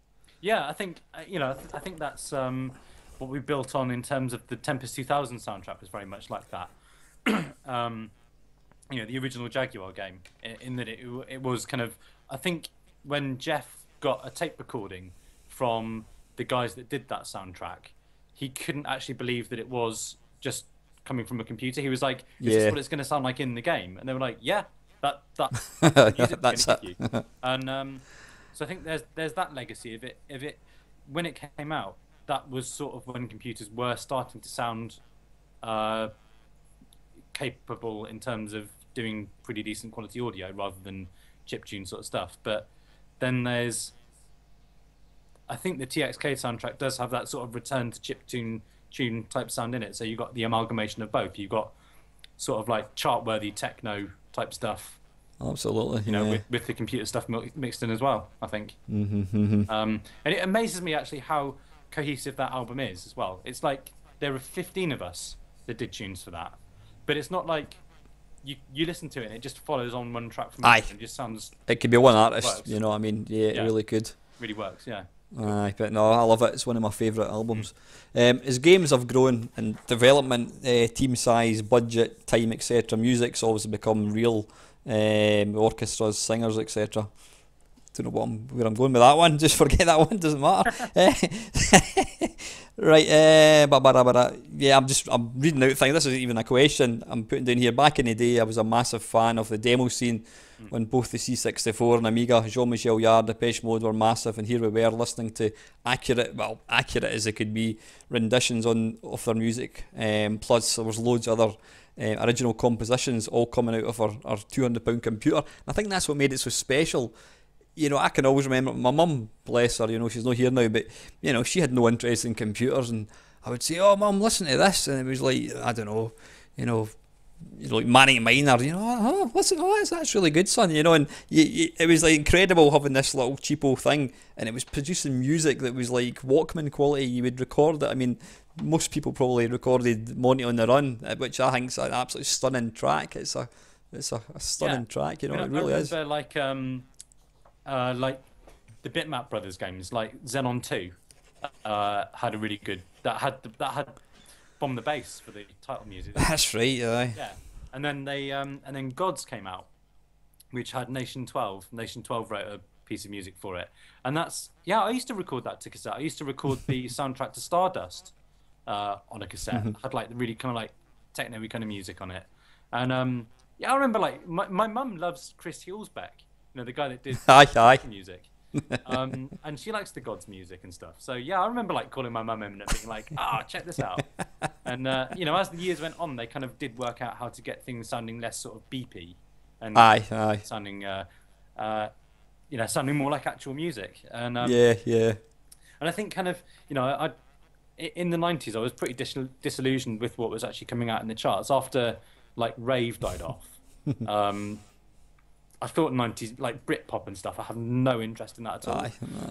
S2: Yeah, I think uh, you know. I think that's um, what we built on in terms of the Tempest 2000 soundtrack was very much like that. <clears throat> um, you know, the original Jaguar game, in, in that it it was kind of. I think when Jeff got a tape recording from the guys that did that soundtrack, he couldn't actually believe that it was just coming from a computer. He was like, This "Is
S1: Yeah.
S2: this what it's going to sound like in the game?" And they were like, "Yeah, that that <laughs>
S1: That's it.
S2: you." And um, so I think there's there's that legacy of it. Of it, when it came out, that was sort of when computers were starting to sound uh, capable in terms of doing pretty decent quality audio rather than chip tune sort of stuff. But then there's, I think the TXK soundtrack does have that sort of return to chiptune tune type sound in it. So you've got the amalgamation of both. You've got sort of like chart-worthy techno type stuff
S1: Absolutely.
S2: you know,
S1: yeah.
S2: with, with the computer stuff mixed in as well. I think,
S1: Mm-hmm,
S2: um, and it amazes me actually how cohesive that album is as well. It's like there are 15 of us that did tunes for that, but it's not like you you listen to it and it just follows on one track from
S1: Aye.
S2: another. It just sounds
S1: It could be one artist,
S2: Works.
S1: you know what I mean? Yeah, it really could.
S2: really works. Yeah.
S1: Aye, but no, I love it. It's one of my favourite albums. Um, as games have grown in development, uh, team size, budget, time, etc., music's obviously become real. Um, orchestras, singers, etc. Don't know what I'm, where I'm going with that one. <laughs> Just forget that one. Doesn't matter. <laughs> Right, uh, ba, ba, ba, ba, yeah, I'm just I'm reading out things. This isn't even a question. I'm putting down here. Back in the day, I was a massive fan of the demo scene mm. when both the C64 and Amiga, Jean-Michel Jarre, Depeche Mode were massive, and here we were listening to accurate, well, accurate as it could be, renditions on of their music. Um, plus, there was loads of other uh, original compositions all coming out of our, our £200 computer. And I think that's what made it so special you know, I can always remember my mum, bless her, you know, she's not here now, but you know, she had no interest in computers, and I would say, "Oh, mum, listen to this," and it was like, I don't know, you know, you know, like Manic Miner, you know, oh, listen, oh, that's, that's really good, son, you know, and you, you, it was like incredible having this little cheapo thing, and it was producing music that was like Walkman quality. You would record it. I mean, most people probably recorded Monty on the Run, uh, which I think is an absolutely stunning track. It's a, it's a, a stunning yeah. track, you know, I mean, it really is.
S2: Like, um, uh, like the Bitmap Brothers games, like Xenon Two, uh, had a really good that had that had bomb the bass for the title music.
S1: That's right, yeah.
S2: Yeah, and then they um, and then Gods came out, which had Nation Twelve. Nation Twelve wrote a piece of music for it, and that's yeah. I used to record that to cassette. I used to record the <laughs> soundtrack to Stardust uh, on a cassette. Mm-hmm. Had like the really kind of like techno kind of music on it, and um, yeah, I remember like my my mum loves Chris Hulsbeck know, the guy that did <laughs>
S1: aye, aye.
S2: music. um, <laughs> and she likes the gods music and stuff. So yeah, I remember like calling my mum and being like, "Ah, oh, <laughs> check this out." And uh, you know, as the years went on, they kind of did work out how to get things sounding less sort of beepy and
S1: aye, aye.
S2: sounding, uh, uh, you know, sounding more like actual music. And um,
S1: yeah, yeah.
S2: And I think kind of, you know, I in the '90s, I was pretty dis- disillusioned with what was actually coming out in the charts after like rave died off. um, I thought nineties like Britpop and stuff. I have no interest in that at all.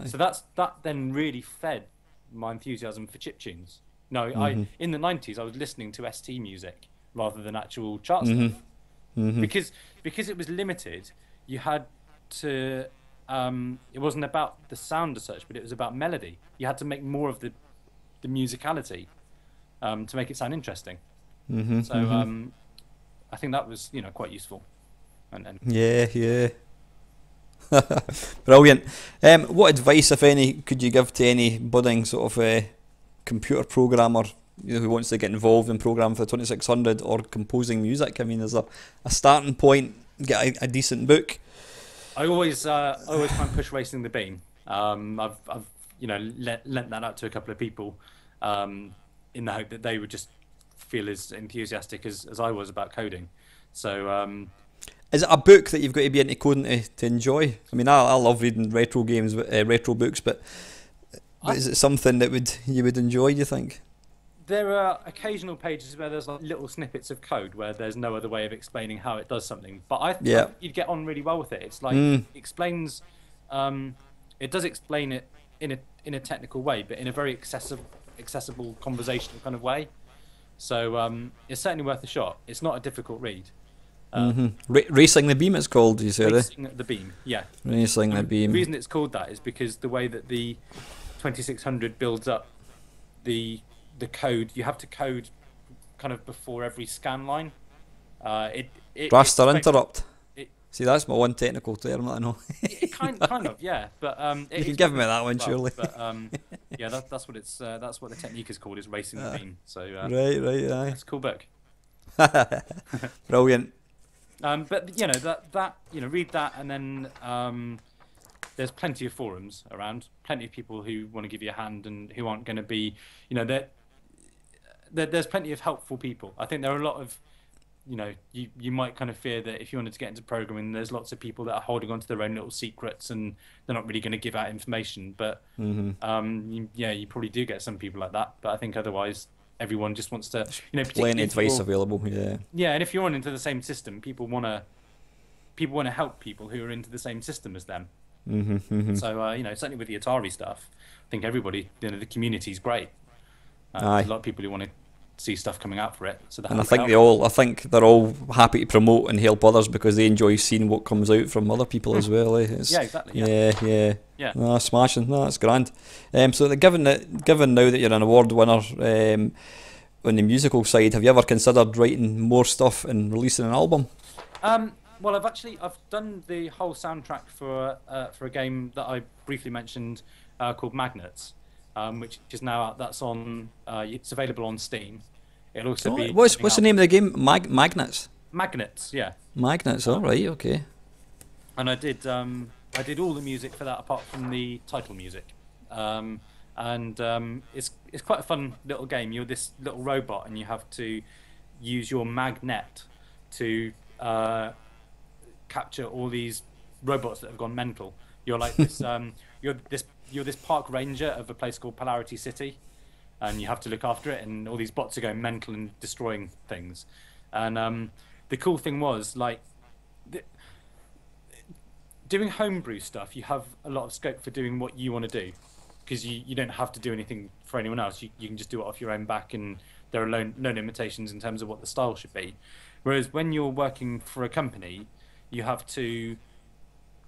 S2: So that's that then really fed my enthusiasm for chip tunes. No, mm-hmm. I in the nineties I was listening to ST music rather than actual chart mm-hmm. stuff mm-hmm. because because it was limited. You had to. Um, it wasn't about the sound as such, but it was about melody. You had to make more of the the musicality um, to make it sound interesting.
S1: Mm-hmm,
S2: so mm-hmm. um, I think that was you know quite useful. And, and
S1: yeah, yeah. <laughs> Brilliant. Um, what advice, if any, could you give to any budding sort of uh, computer programmer you know, who wants to get involved in programming for the 2600 or composing music? I mean, there's a, a starting point, get a, a decent book.
S2: I always, uh, I always try and push racing the beam. Um, I've, I've, you know, lent, lent that out to a couple of people um, in the hope that they would just feel as enthusiastic as, as I was about coding. So um,
S1: is it a book that you've got to be into coding to, to enjoy? I mean, I, I love reading retro games, uh, retro books, but, but is it something that would you would enjoy? Do you think?
S2: There are occasional pages where there's like little snippets of code where there's no other way of explaining how it does something, but I think yeah. you'd get on really well with it. It's like mm. it explains, um, it does explain it in a in a technical way, but in a very accessible accessible conversational kind of way. So um, it's certainly worth a shot. It's not a difficult read.
S1: Uh, mm-hmm. Ra- racing the beam, it's called. You say
S2: racing the beam, yeah.
S1: Racing the beam.
S2: The reason it's called that is because the way that the 2600 builds up the the code, you have to code kind of before every scan line. Uh, it, it
S1: raster interrupt. It, See, that's my one technical term that I know. <laughs>
S2: it kind, kind of, yeah. But um,
S1: you can give me that one, well, surely.
S2: But um, <laughs> yeah, that, that's what it's. Uh, that's what the technique is called. Is racing the beam. So uh,
S1: right, right, aye.
S2: It's a cool book. <laughs>
S1: Brilliant.
S2: Um, but you know that that you know read that and then um, there's plenty of forums around, plenty of people who want to give you a hand and who aren't going to be, you know, there, there's plenty of helpful people. I think there are a lot of, you know, you you might kind of fear that if you wanted to get into programming, there's lots of people that are holding on to their own little secrets and they're not really going to give out information. But
S1: mm-hmm.
S2: um, you, yeah, you probably do get some people like that. But I think otherwise, everyone just wants to, you know,
S1: plenty advice available. Yeah.
S2: Yeah, and if you're into the same system, people want to, people want to help people who are into the same system as them.
S1: Mm-hmm, mm-hmm.
S2: So uh, you know, certainly with the Atari stuff, I think everybody, you know, the community's great. Uh, a lot of people who want to see stuff coming out for it. So
S1: and I think they all, I think they're all happy to promote and help others because they enjoy seeing what comes out from other people as hmm. well. Eh?
S2: yeah, exactly. Yeah,
S1: yeah, yeah. yeah. No, smashing. No, that's grand. Um, so the, given that, given now that you're an award winner. Um, on the musical side, have you ever considered writing more stuff and releasing an album?
S2: Um, well, I've actually I've done the whole soundtrack for uh, for a game that I briefly mentioned uh, called Magnets, um, which is now. That's on. Uh, it's available on Steam. It'll also
S1: Oh,
S2: be.
S1: what's what's the name of the game? Mag- Magnets.
S2: Magnets, yeah.
S1: Magnets. All right. Okay.
S2: and I did um, I did all the music for that apart from the title music, um, and um, it's it's quite a fun little game. You're this little robot, and you have to use your magnet to uh, capture all these robots that have gone mental. You're like this <laughs> um, you're this you're this park ranger of a place called Polarity City, and you have to look after it. And all these bots are going mental and destroying things. And um, the cool thing was like. The, doing homebrew stuff, you have a lot of scope for doing what you want to do because you, you don't have to do anything for anyone else. You, you can just do it off your own back, and there are no, no limitations in terms of what the style should be. Whereas when you're working for a company, you have to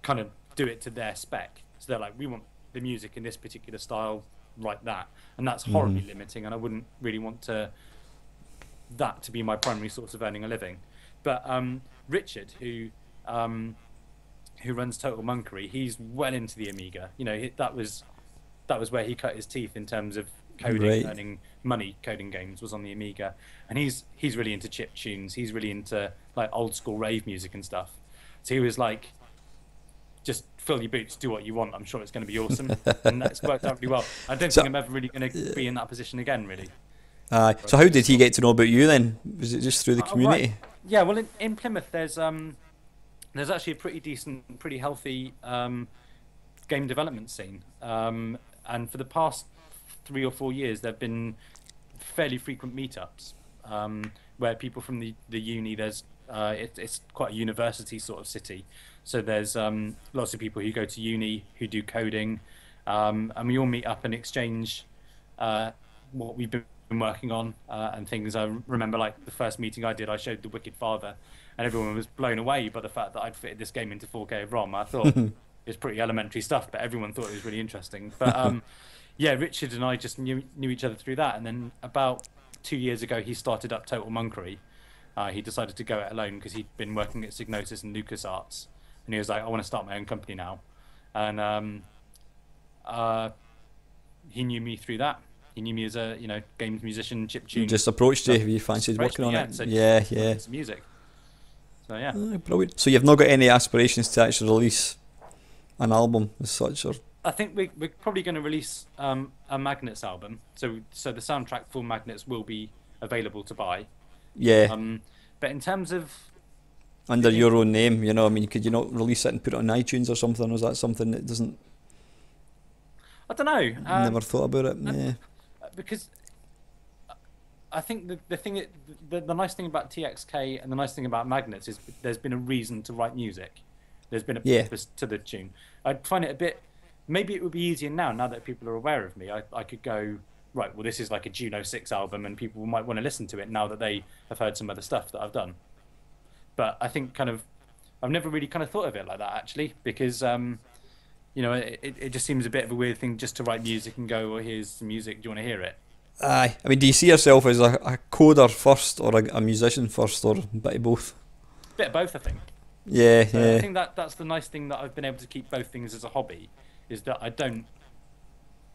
S2: kind of do it to their spec. So they're like, we want the music in this particular style, like that, and that's horribly limiting. And I wouldn't really want to that to be my primary source of earning a living. But um, Richard, who um, who runs Total Monkery, he's well into the Amiga. You know, that was that was where he cut his teeth in terms of coding,
S1: Right.
S2: earning money coding games was on the Amiga, and he's he's really into chip tunes. He's really into like old school rave music and stuff. So he was like, just fill your boots, do what you want. I'm sure it's going to be awesome, <laughs> and that's worked out really well. I don't
S1: So-
S2: think I'm ever really going to be in that position again, really.
S1: Aye. so how did he get to know about you then? Was it just through the
S2: right.
S1: community?
S2: Yeah, well, in, in Plymouth, there's um, there's actually a pretty decent, pretty healthy um, game development scene. Um, and for the past three or four years, there've been fairly frequent meetups um, where people from the the uni. There's uh, it, it's quite a university sort of city, so there's um, lots of people who go to uni who do coding, um, and we all meet up and exchange uh, what we've been working on uh, and things. I remember like the first meeting I did, I showed the Wicked Father, and everyone was blown away by the fact that I'd fitted this game into 4K of ROM. I thought <laughs> it was pretty elementary stuff, but everyone thought it was really interesting. But um, <laughs> yeah, Richard and I just knew knew each other through that, and then about two years ago, he started up Total Monkery. Uh, he decided to go it alone because he'd been working at Psygnosis and LucasArts, and he was like, "I want to start my own company now," and um, uh, he knew me through that. He knew me as a you know games musician, chip tune.
S1: Just approached you. Have you fancied working
S2: me,
S1: on
S2: yeah,
S1: it?
S2: said,
S1: yeah, yeah.
S2: It's music. So yeah,
S1: brilliant. So you've not got any aspirations to actually release an album as such, or
S2: I think we, we're probably going to release um, a Magnets album. So so the soundtrack for Magnets will be available to buy.
S1: yeah,
S2: Um, but in terms of
S1: under your own name? You know, I mean, could you not release it and put it on iTunes or something? Or is that something that doesn't?
S2: I don't know. Um,
S1: never thought about it.
S2: no.
S1: Yeah.
S2: because I think the the thing that- the, the nice thing about TXK and the nice thing about Magnets is there's been a reason to write music. There's been a
S1: Yeah.
S2: purpose to the tune. I'd find it a bit. Maybe it would be easier now. Now that people are aware of me, I I could go right. Well, this is like a Junosix album, and people might want to listen to it now that they have heard some other stuff that I've done. But I think kind of I've never really kind of thought of it like that actually because. um you know, it, it- just seems a bit of a weird thing just to write music and go, well, here's some music. Do you want to hear it?
S1: Aye. I mean, do you see yourself as a, a coder first or a, a musician first or a bit of both?
S2: bit of both, I think.
S1: Yeah,
S2: So I
S1: yeah.
S2: think that that's the nice thing that I've been able to keep both things as a hobby, is that I don't,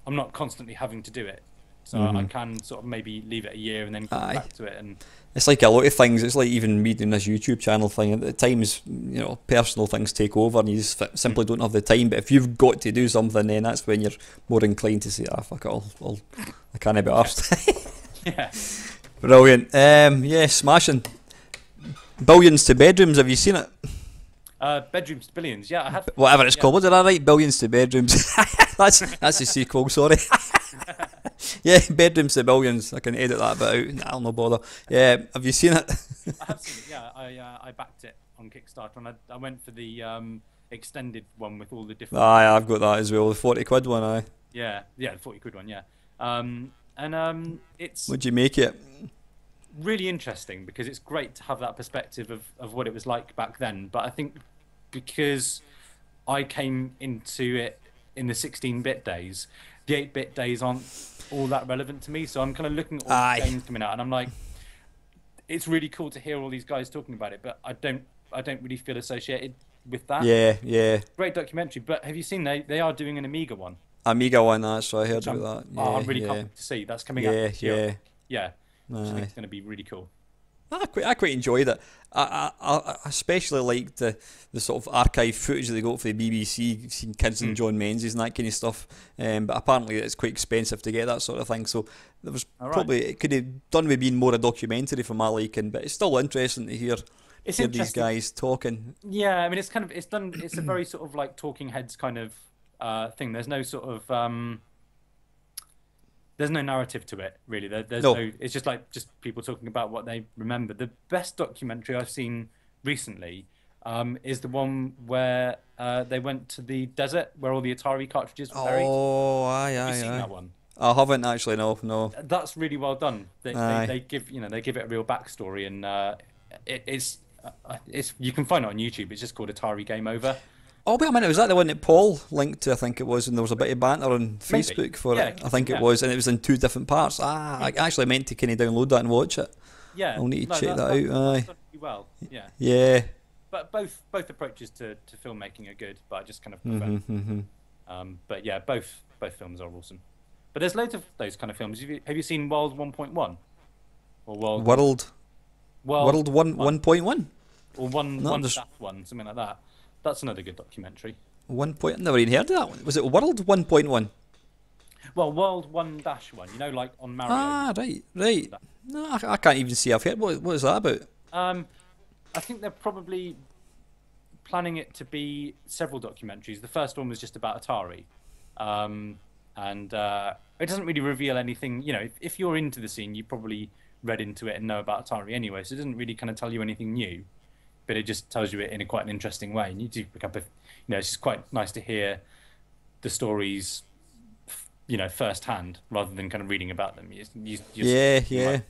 S2: I'm not constantly having to do it. So I
S1: Mhm.
S2: can sort of maybe leave it a year and then come
S1: Aye.
S2: back to it. And
S1: It's like a lot of things. It's like even me doing this YouTube channel thing. At times, you know, personal things take over, and you just simply don't have the time. But if you've got to do something, then that's when you're more inclined to say, "Ah, fuck it, I'll, I'll I can't be arsed."
S2: yeah, <laughs>
S1: Brilliant. Um, yeah, smashing. Billions to bedrooms. Have you seen it?
S2: uh, bedrooms to billions. Yeah, I had.
S1: Whatever it's
S2: Yeah.
S1: called. What did I write? Billions to bedrooms. <laughs> that's that's the sequel. Sorry. <laughs> <laughs> yeah, bedrooms to billions. I can edit that bit out. Nah, I'll no bother. Yeah, have you seen it?
S2: I have seen it. Yeah, I uh, I backed it on Kickstarter, and I, I went for the um, extended one with all the different.
S1: Aye, I've got that as well. The forty quid one. Aye.
S2: Yeah, yeah, the forty quid one. Yeah, um, and um, it's
S1: Would you make it?
S2: really interesting because it's great to have that perspective of, of what it was like back then. But I think because I came into it in the 16 bit days, the 8 bit days aren't all that relevant to me. So I'm kind of looking at all
S1: Aye.
S2: the games coming out and I'm like, it's really cool to hear all these guys talking about it, but I don't I don't really feel associated with that.
S1: Yeah, yeah.
S2: Great documentary, but have you seen they, they are doing an Amiga one?
S1: Amiga one. That's what I heard
S2: which I'm,
S1: about that. Yeah,
S2: oh, I'm really
S1: yeah,
S2: to see. That's coming
S1: yeah,
S2: out.
S1: yeah.
S2: Yeah. Which I think it's going to be really cool.
S1: I quite, I quite enjoyed it. I, I, I especially liked the, the sort of archive footage that they got for the BBC, seeing kids and
S2: Mm.
S1: John Menzies and that kind of stuff. Um, but apparently it's quite expensive to get that sort of thing. So there was
S2: right.
S1: probably it could have done with being more a documentary for my liking, but it's still interesting to hear
S2: It's
S1: hear these guys talking.
S2: Yeah, I mean, it's kind of it's done. It's a very sort of like talking heads kind of uh, thing. There's no sort of um, there's no narrative to it really. There, there's
S1: No.
S2: no. It's just like just people talking about what they remember. The best documentary I've seen recently um, is the one where uh, they went to the desert where all the Atari cartridges were buried.
S1: Oh, aye,
S2: Have
S1: aye,
S2: you seen
S1: aye.
S2: that one?
S1: I haven't actually. No, no.
S2: That's really well done. They, they, they give you know they give it a real backstory and uh, it, it's uh, it's you can find it on YouTube. It's just called Atari Game Over.
S1: Oh wait a minute, was that the one that Paul linked to? I think it was, and there was a bit of banter on
S2: Maybe.
S1: Facebook for
S2: Yeah,
S1: it. I think
S2: yeah.
S1: it was, and it was in two different parts. Ah, I actually meant to kind of download that and watch it.
S2: Yeah,
S1: I'll need to
S2: no,
S1: check that
S2: that's-
S1: out, aye.
S2: well, yeah.
S1: Yeah.
S2: But both both approaches to, to filmmaking are good, but I just kind of prefer.
S1: hmm hmm
S2: Um, but yeah, both both films are awesome. But there's loads of those kind of films. Have you, have you seen World 1.1 or World
S1: World,
S2: World,
S1: World one one point one,
S2: or one
S1: No,
S2: one
S1: just-
S2: one something like that? That's another good documentary.
S1: one point. Never even heard of that one. Was it World one point one?
S2: Well, World One Dash One. You know, like on Mario.
S1: Ah, right, right. No, I, I can't even see. I've heard. What, what is that about?
S2: Um, I think they're probably planning it to be several documentaries. The first one was just about Atari, um, and uh, it doesn't really reveal anything. You know, if, if you're into the scene, you probably read into it and know about Atari anyway, so it doesn't really kind of tell you anything new. But it just tells you it in a quite an interesting way, and you do pick up. A, you know, it's just quite nice to hear the stories. You know, firsthand rather than kind of reading about them. You, you,
S1: Yeah, yeah.
S2: like,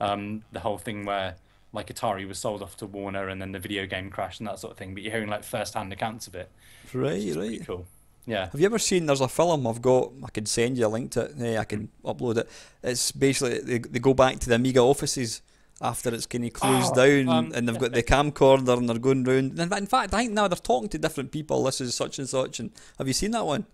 S2: um, the whole thing where like Atari was sold off to Warner and then the video game crashed and that sort of thing. But you're hearing like first-hand accounts of it.
S1: Right, right.
S2: Cool. Yeah.
S1: Have you ever seen? There's a film I've got. I can send you a link to it. Yeah, I can upload it. It's basically they, they go back to the Amiga offices after it's kind of closed
S2: Oh,
S1: down,
S2: um,
S1: and they've got the camcorder and they're going round. In fact- in fact, I think now they're talking to different people. This is such and such. And have you seen that one?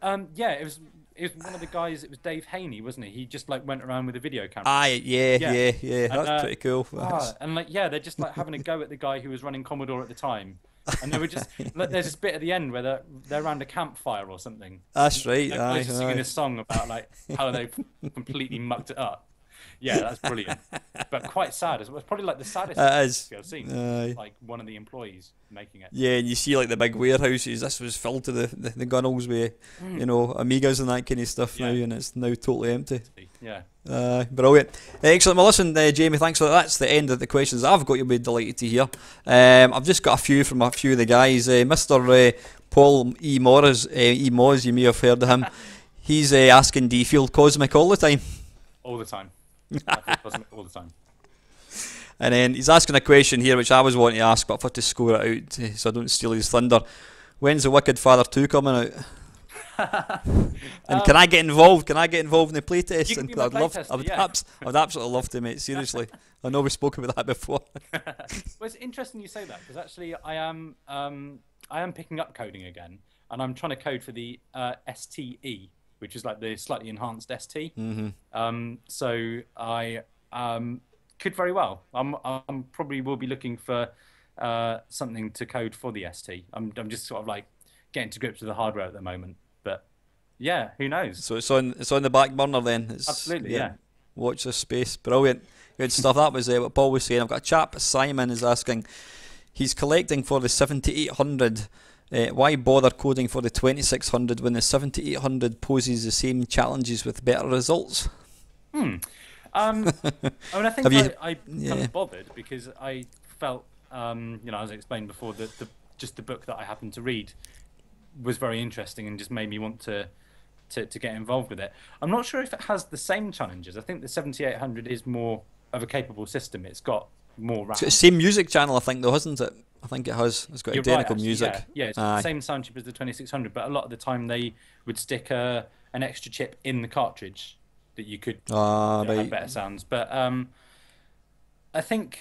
S2: Um, yeah, it was it was one of the guys. It was Dave Haynie, wasn't he? He just like went around with a video camera.
S1: Aye, yeah,
S2: Yeah.
S1: yeah, yeah.
S2: And,
S1: That's
S2: uh,
S1: pretty cool.
S2: Ah, and like yeah, they're just like having a go at the guy who was running Commodore at the time. And they were just <laughs> like, there's this bit at the end where they're they're around a campfire or something.
S1: That's right.
S2: They're
S1: Aye,
S2: just singing
S1: aye.
S2: a song about like how they completely mucked it up. Yeah, that's brilliant, but quite sad. as well. It's probably like the saddest
S1: It is.
S2: thing I've seen.
S1: Aye.
S2: Like one of the employees making it.
S1: Yeah, and you see like the big warehouses. This was filled to the the, the gunnels with you know Amigas and that kind of stuff now,
S2: Hmm.
S1: And it's now totally empty.
S2: Yeah.
S1: Uh, brilliant. Excellent. Well, listen, uh, Jamie, thanks for that. That's the end of the questions I've got. You'll be delighted to hear. Um, I've just got a few from a few of the guys. Uh, Mr. Uh, Paul E. Morris, uh, E. Moz, you may have heard of him. <laughs> He's uh, asking, do you feel cosmic all the time?
S2: All the time. I feel cosmic all the time. <laughs>
S1: And then he's asking a question here, which I was wanting to ask, but I've had to score it out uh, so I don't steal his thunder. When's The Wicked Father 2 coming out? <laughs> and can I get involved? Can I get involved in the playtest? And I'd love,
S2: playtester,
S1: I would,
S2: yeah.
S1: abs- I would absolutely love to, mate. Seriously, <laughs> I know we've spoken about that before.
S2: Well, it's interesting you say that because actually I am um, I am picking up coding again, and I'm trying to code for the uh, STE, which is like the slightly enhanced ST.
S1: hmm
S2: Um, so I um, could very well. I'm, I'm probably will be looking for uh, something to code for the ST. I'm, I'm just sort of like getting to grips with the hardware at the moment. But yeah, who knows?
S1: So it's on it's on the back burner then. It's,
S2: Absolutely, yeah.
S1: Watch this space. Brilliant. Good stuff. That was uh, what Paul was saying. I've got a chap, Simon, is asking. He's collecting for the 7800. Uh, why bother coding for the 2600 when the 7800 poses the same challenges with better results?
S2: Hmm. Um, I mean, I think
S1: you-
S2: I, I kind
S1: yeah.
S2: of bothered because I felt, um, you know, as I explained before, that the just the book that I happened to read was very interesting and just made me want to, to to get involved with it. I'm not sure if it has the same challenges. I think the 7800 is more of a capable system. It's got more.
S1: It's the same music channel, I think, though, hasn't it? I think it has. It's got
S2: You're
S1: identical
S2: actually,
S1: music.
S2: Yeah, yeah it's the same sound chip as the 2600, but a lot of the time they would stick a, an extra chip in the cartridge that you could
S1: Ah,
S2: that had
S1: right.
S2: better sounds. But um, I think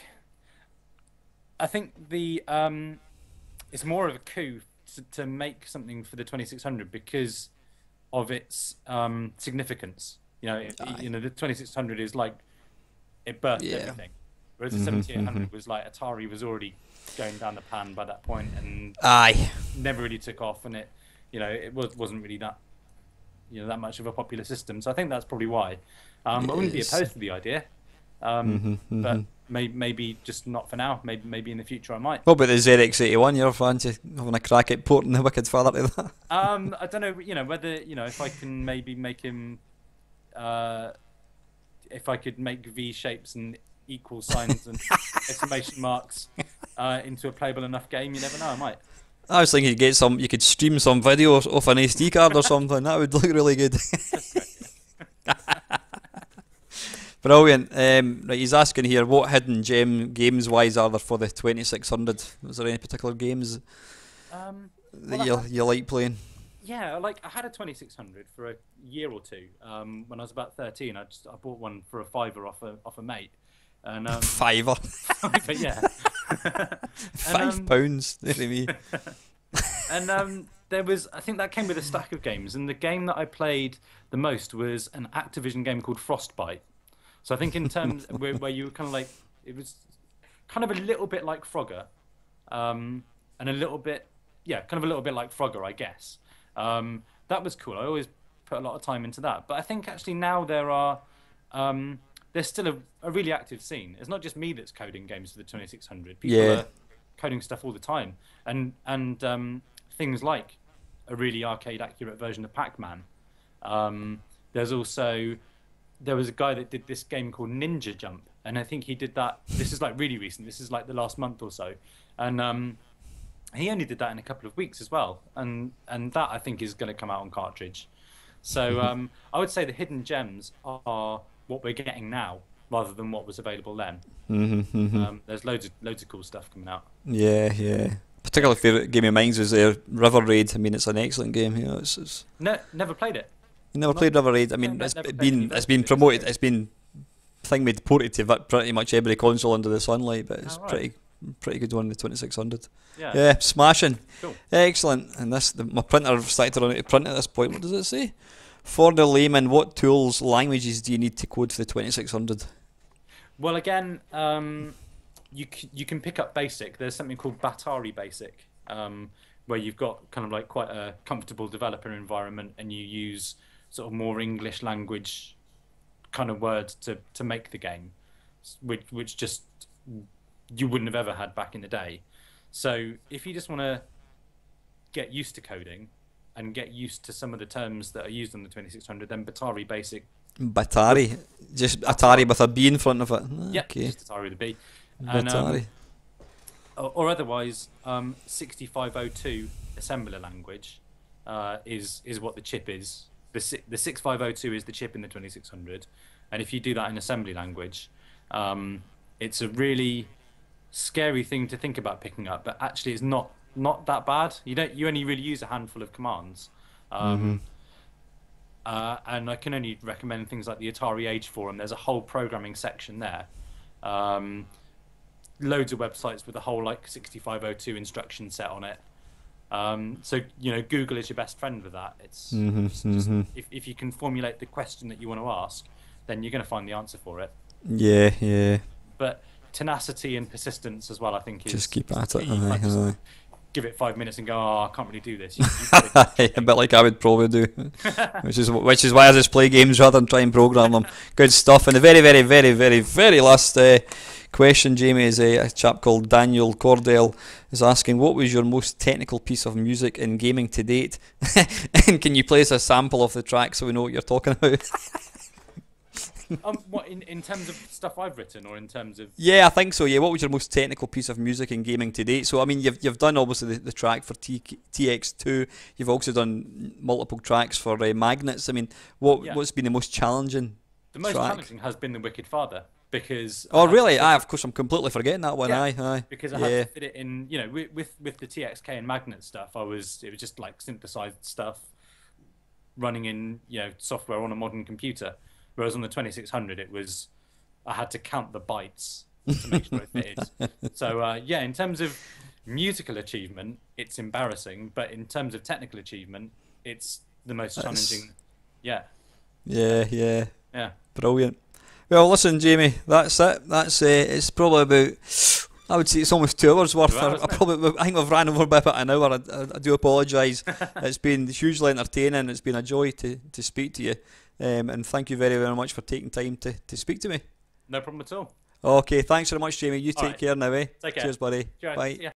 S2: I think the um, it's more of a coup to, to make something for the 2600 because of its um, significance. You know, it, you know, the 2600 is like it birthed
S1: Yeah.
S2: everything, whereas the 7800 was like Atari was already going down the pan by that point and
S1: Aye.
S2: never really took off, and it, you know, it was wasn't really that, you know, that much of a popular system. So I think that's probably why. Um, I wouldn't be opposed to the idea, um,
S1: Mhm,
S2: but
S1: mhm.
S2: may, maybe just not for now. Maybe maybe in the future I might.
S1: What about the ZX81? You're fancy having a crack at porting the Wicked Father to that?
S2: Um, <laughs> I don't know, you know, whether you know if I can maybe make him, uh, if I could make V shapes and equal signs and <laughs> exclamation marks uh, into a playable enough game. You never know, I might.
S1: I was thinking you get some, you could stream some video off an SD card or <laughs> something. That would look really good. <laughs> Brilliant. Um, right, he's asking here, what hidden gem games wise are there for the 2600? Is there any particular games
S2: Um,
S1: that
S2: Well, I
S1: you you like playing?
S2: yeah, like I had a 2600 for a year or two. Um, when I was about 13, I just I bought one for a fiver off a off a mate, and um,
S1: Fiver,
S2: but yeah. <laughs>
S1: five
S2: um,
S1: pounds. Dear me. <laughs>
S2: and um, there was I think that came with a stack of games, and the game that I played the most was an Activision game called Frostbite. So I think in terms <laughs> where, where you were kind of like it was kind of a little bit like Frogger, um, and a little bit yeah, kind of a little bit like Frogger, I guess. Um, that was cool. I always put a lot of time into that, but I think actually now there are um, there's still a, a really active scene. It's not just me that's coding games for the 2600. People
S1: Yeah.
S2: are coding stuff all the time, and and um, things like a really arcade accurate version of Pac-Man. Um, there's also there was a guy that did this game called Ninja Jump, and I think he did that. This is like really recent. This is like the last month or so, and um, he only did that in a couple of weeks as well, and and that I think is going to come out on cartridge. So um, I would say the hidden gems are what we're getting now, rather than what was available then.
S1: Mm-hmm,
S2: Um, there's loads of loads of cool stuff coming out.
S1: Yeah, yeah. Particular favourite game of mine was uh, River Raid. I mean, it's an excellent game. You know, it's, it's
S2: No, never played it.
S1: you never
S2: Not-
S1: played River Raid. I mean,
S2: no,
S1: it's
S2: never
S1: it's
S2: played any
S1: been it's been
S2: it,
S1: promoted. It's been thing made ported to pretty much every console under the sunlight, but it's
S2: Oh, right.
S1: pretty pretty good one. The twenty six hundred.
S2: Yeah.
S1: Yeah, smashing.
S2: Cool.
S1: Excellent. And this, the, my printer started to run out print at this point. What does it say? For the layman, what tools, languages do you need to code for the 2600?
S2: Well, again, um, you you can pick up basic. There's something called Batari Basic, um, where you've got kind of like quite a comfortable developer environment, and you use sort of more English language kind of words to to make the game, which which just you wouldn't have ever had back in the day. So if you just want to get used to coding and get used to some of the terms that are used on the 2600, then Batari Basic
S1: Batari. Just Atari with a B in front of it. Ah,
S2: Yeah,
S1: Okay.
S2: just Atari with a B. And, um,
S1: Batari.
S2: or, or otherwise, um, 6502 assembler language uh, is is what the chip is. The the 6502 is the chip in the 2600, and if you do that in assembly language, um, it's a really scary thing to think about picking up. But actually, it's not not that bad. You don't you only really use a handful of commands. Um, uh, and I can only recommend things like the AtariAge Forum. There's a whole programming section there. Um, loads of websites with a whole like 6502 instruction set on it. Um, so you know, Google is your best friend with that. It's
S1: mm-hmm,
S2: it's just-
S1: mhm.
S2: if if you can formulate the question that you want to ask, then you're going to find the answer for it.
S1: Yeah, yeah.
S2: But tenacity and persistence as well, I think, is
S1: Just keep at it.
S2: you
S1: Aye,
S2: can't
S1: aye.
S2: Give it five minutes and go, oh, I can't really do this. <laughs> You, you've got to-
S1: a bit like I would probably do, <laughs> which is which is why I just play games rather than try and program them. <laughs> Good stuff. And the very, very, very, very, very last uh, question, Jamie, is uh, a chap called Daniel Cordell is asking, "What was your most technical piece of music in gaming to date?" and can you play us a sample of the track so we know what you're talking about?
S2: Um, what in, in terms of stuff I've written, or in terms of
S1: yeah, I think so. Yeah, what was your most technical piece of music in gaming to date? So, I mean, you've you've done obviously the, the track for T, TX2. You've also done multiple tracks for uh, Magnets. I mean, what
S2: Yeah.
S1: what's been the most challenging?
S2: the most
S1: track.
S2: challenging has been the Wicked Father because
S1: Oh,
S2: to
S1: really? Ah, of course, I'm completely forgetting that one.
S2: Yeah,
S1: Aye, aye.
S2: because I
S1: yeah.
S2: had to fit it in. You know, with, with with the TXK and magnet stuff, I was it was just like synthesized stuff running in you know software on a modern computer. Whereas on the 2600, it was I had to count the bytes to make sure it <laughs> fitted. So uh, yeah, in terms of musical achievement, it's embarrassing, but in terms of technical achievement, it's the most
S1: That's-
S2: challenging. Yeah,
S1: Yeah, yeah.
S2: yeah.
S1: Brilliant. Well, listen, Jamie, that's it. That's uh, it's probably about. I would say it's almost two hours worth.
S2: Two
S1: I- I, probably, I think we've ran over by about an hour. I, I, I do apologise. <laughs> it's been hugely entertaining. It's been a joy to, to speak to you, um, and thank you very very much for taking time to, to speak to me.
S2: No problem at all.
S1: Okay, thanks very much, Jamie. You
S2: All
S1: take
S2: right.
S1: care now, eh?
S2: Take care.
S1: Cheers, buddy.
S2: Cheers.
S1: Bye.
S2: Yeah.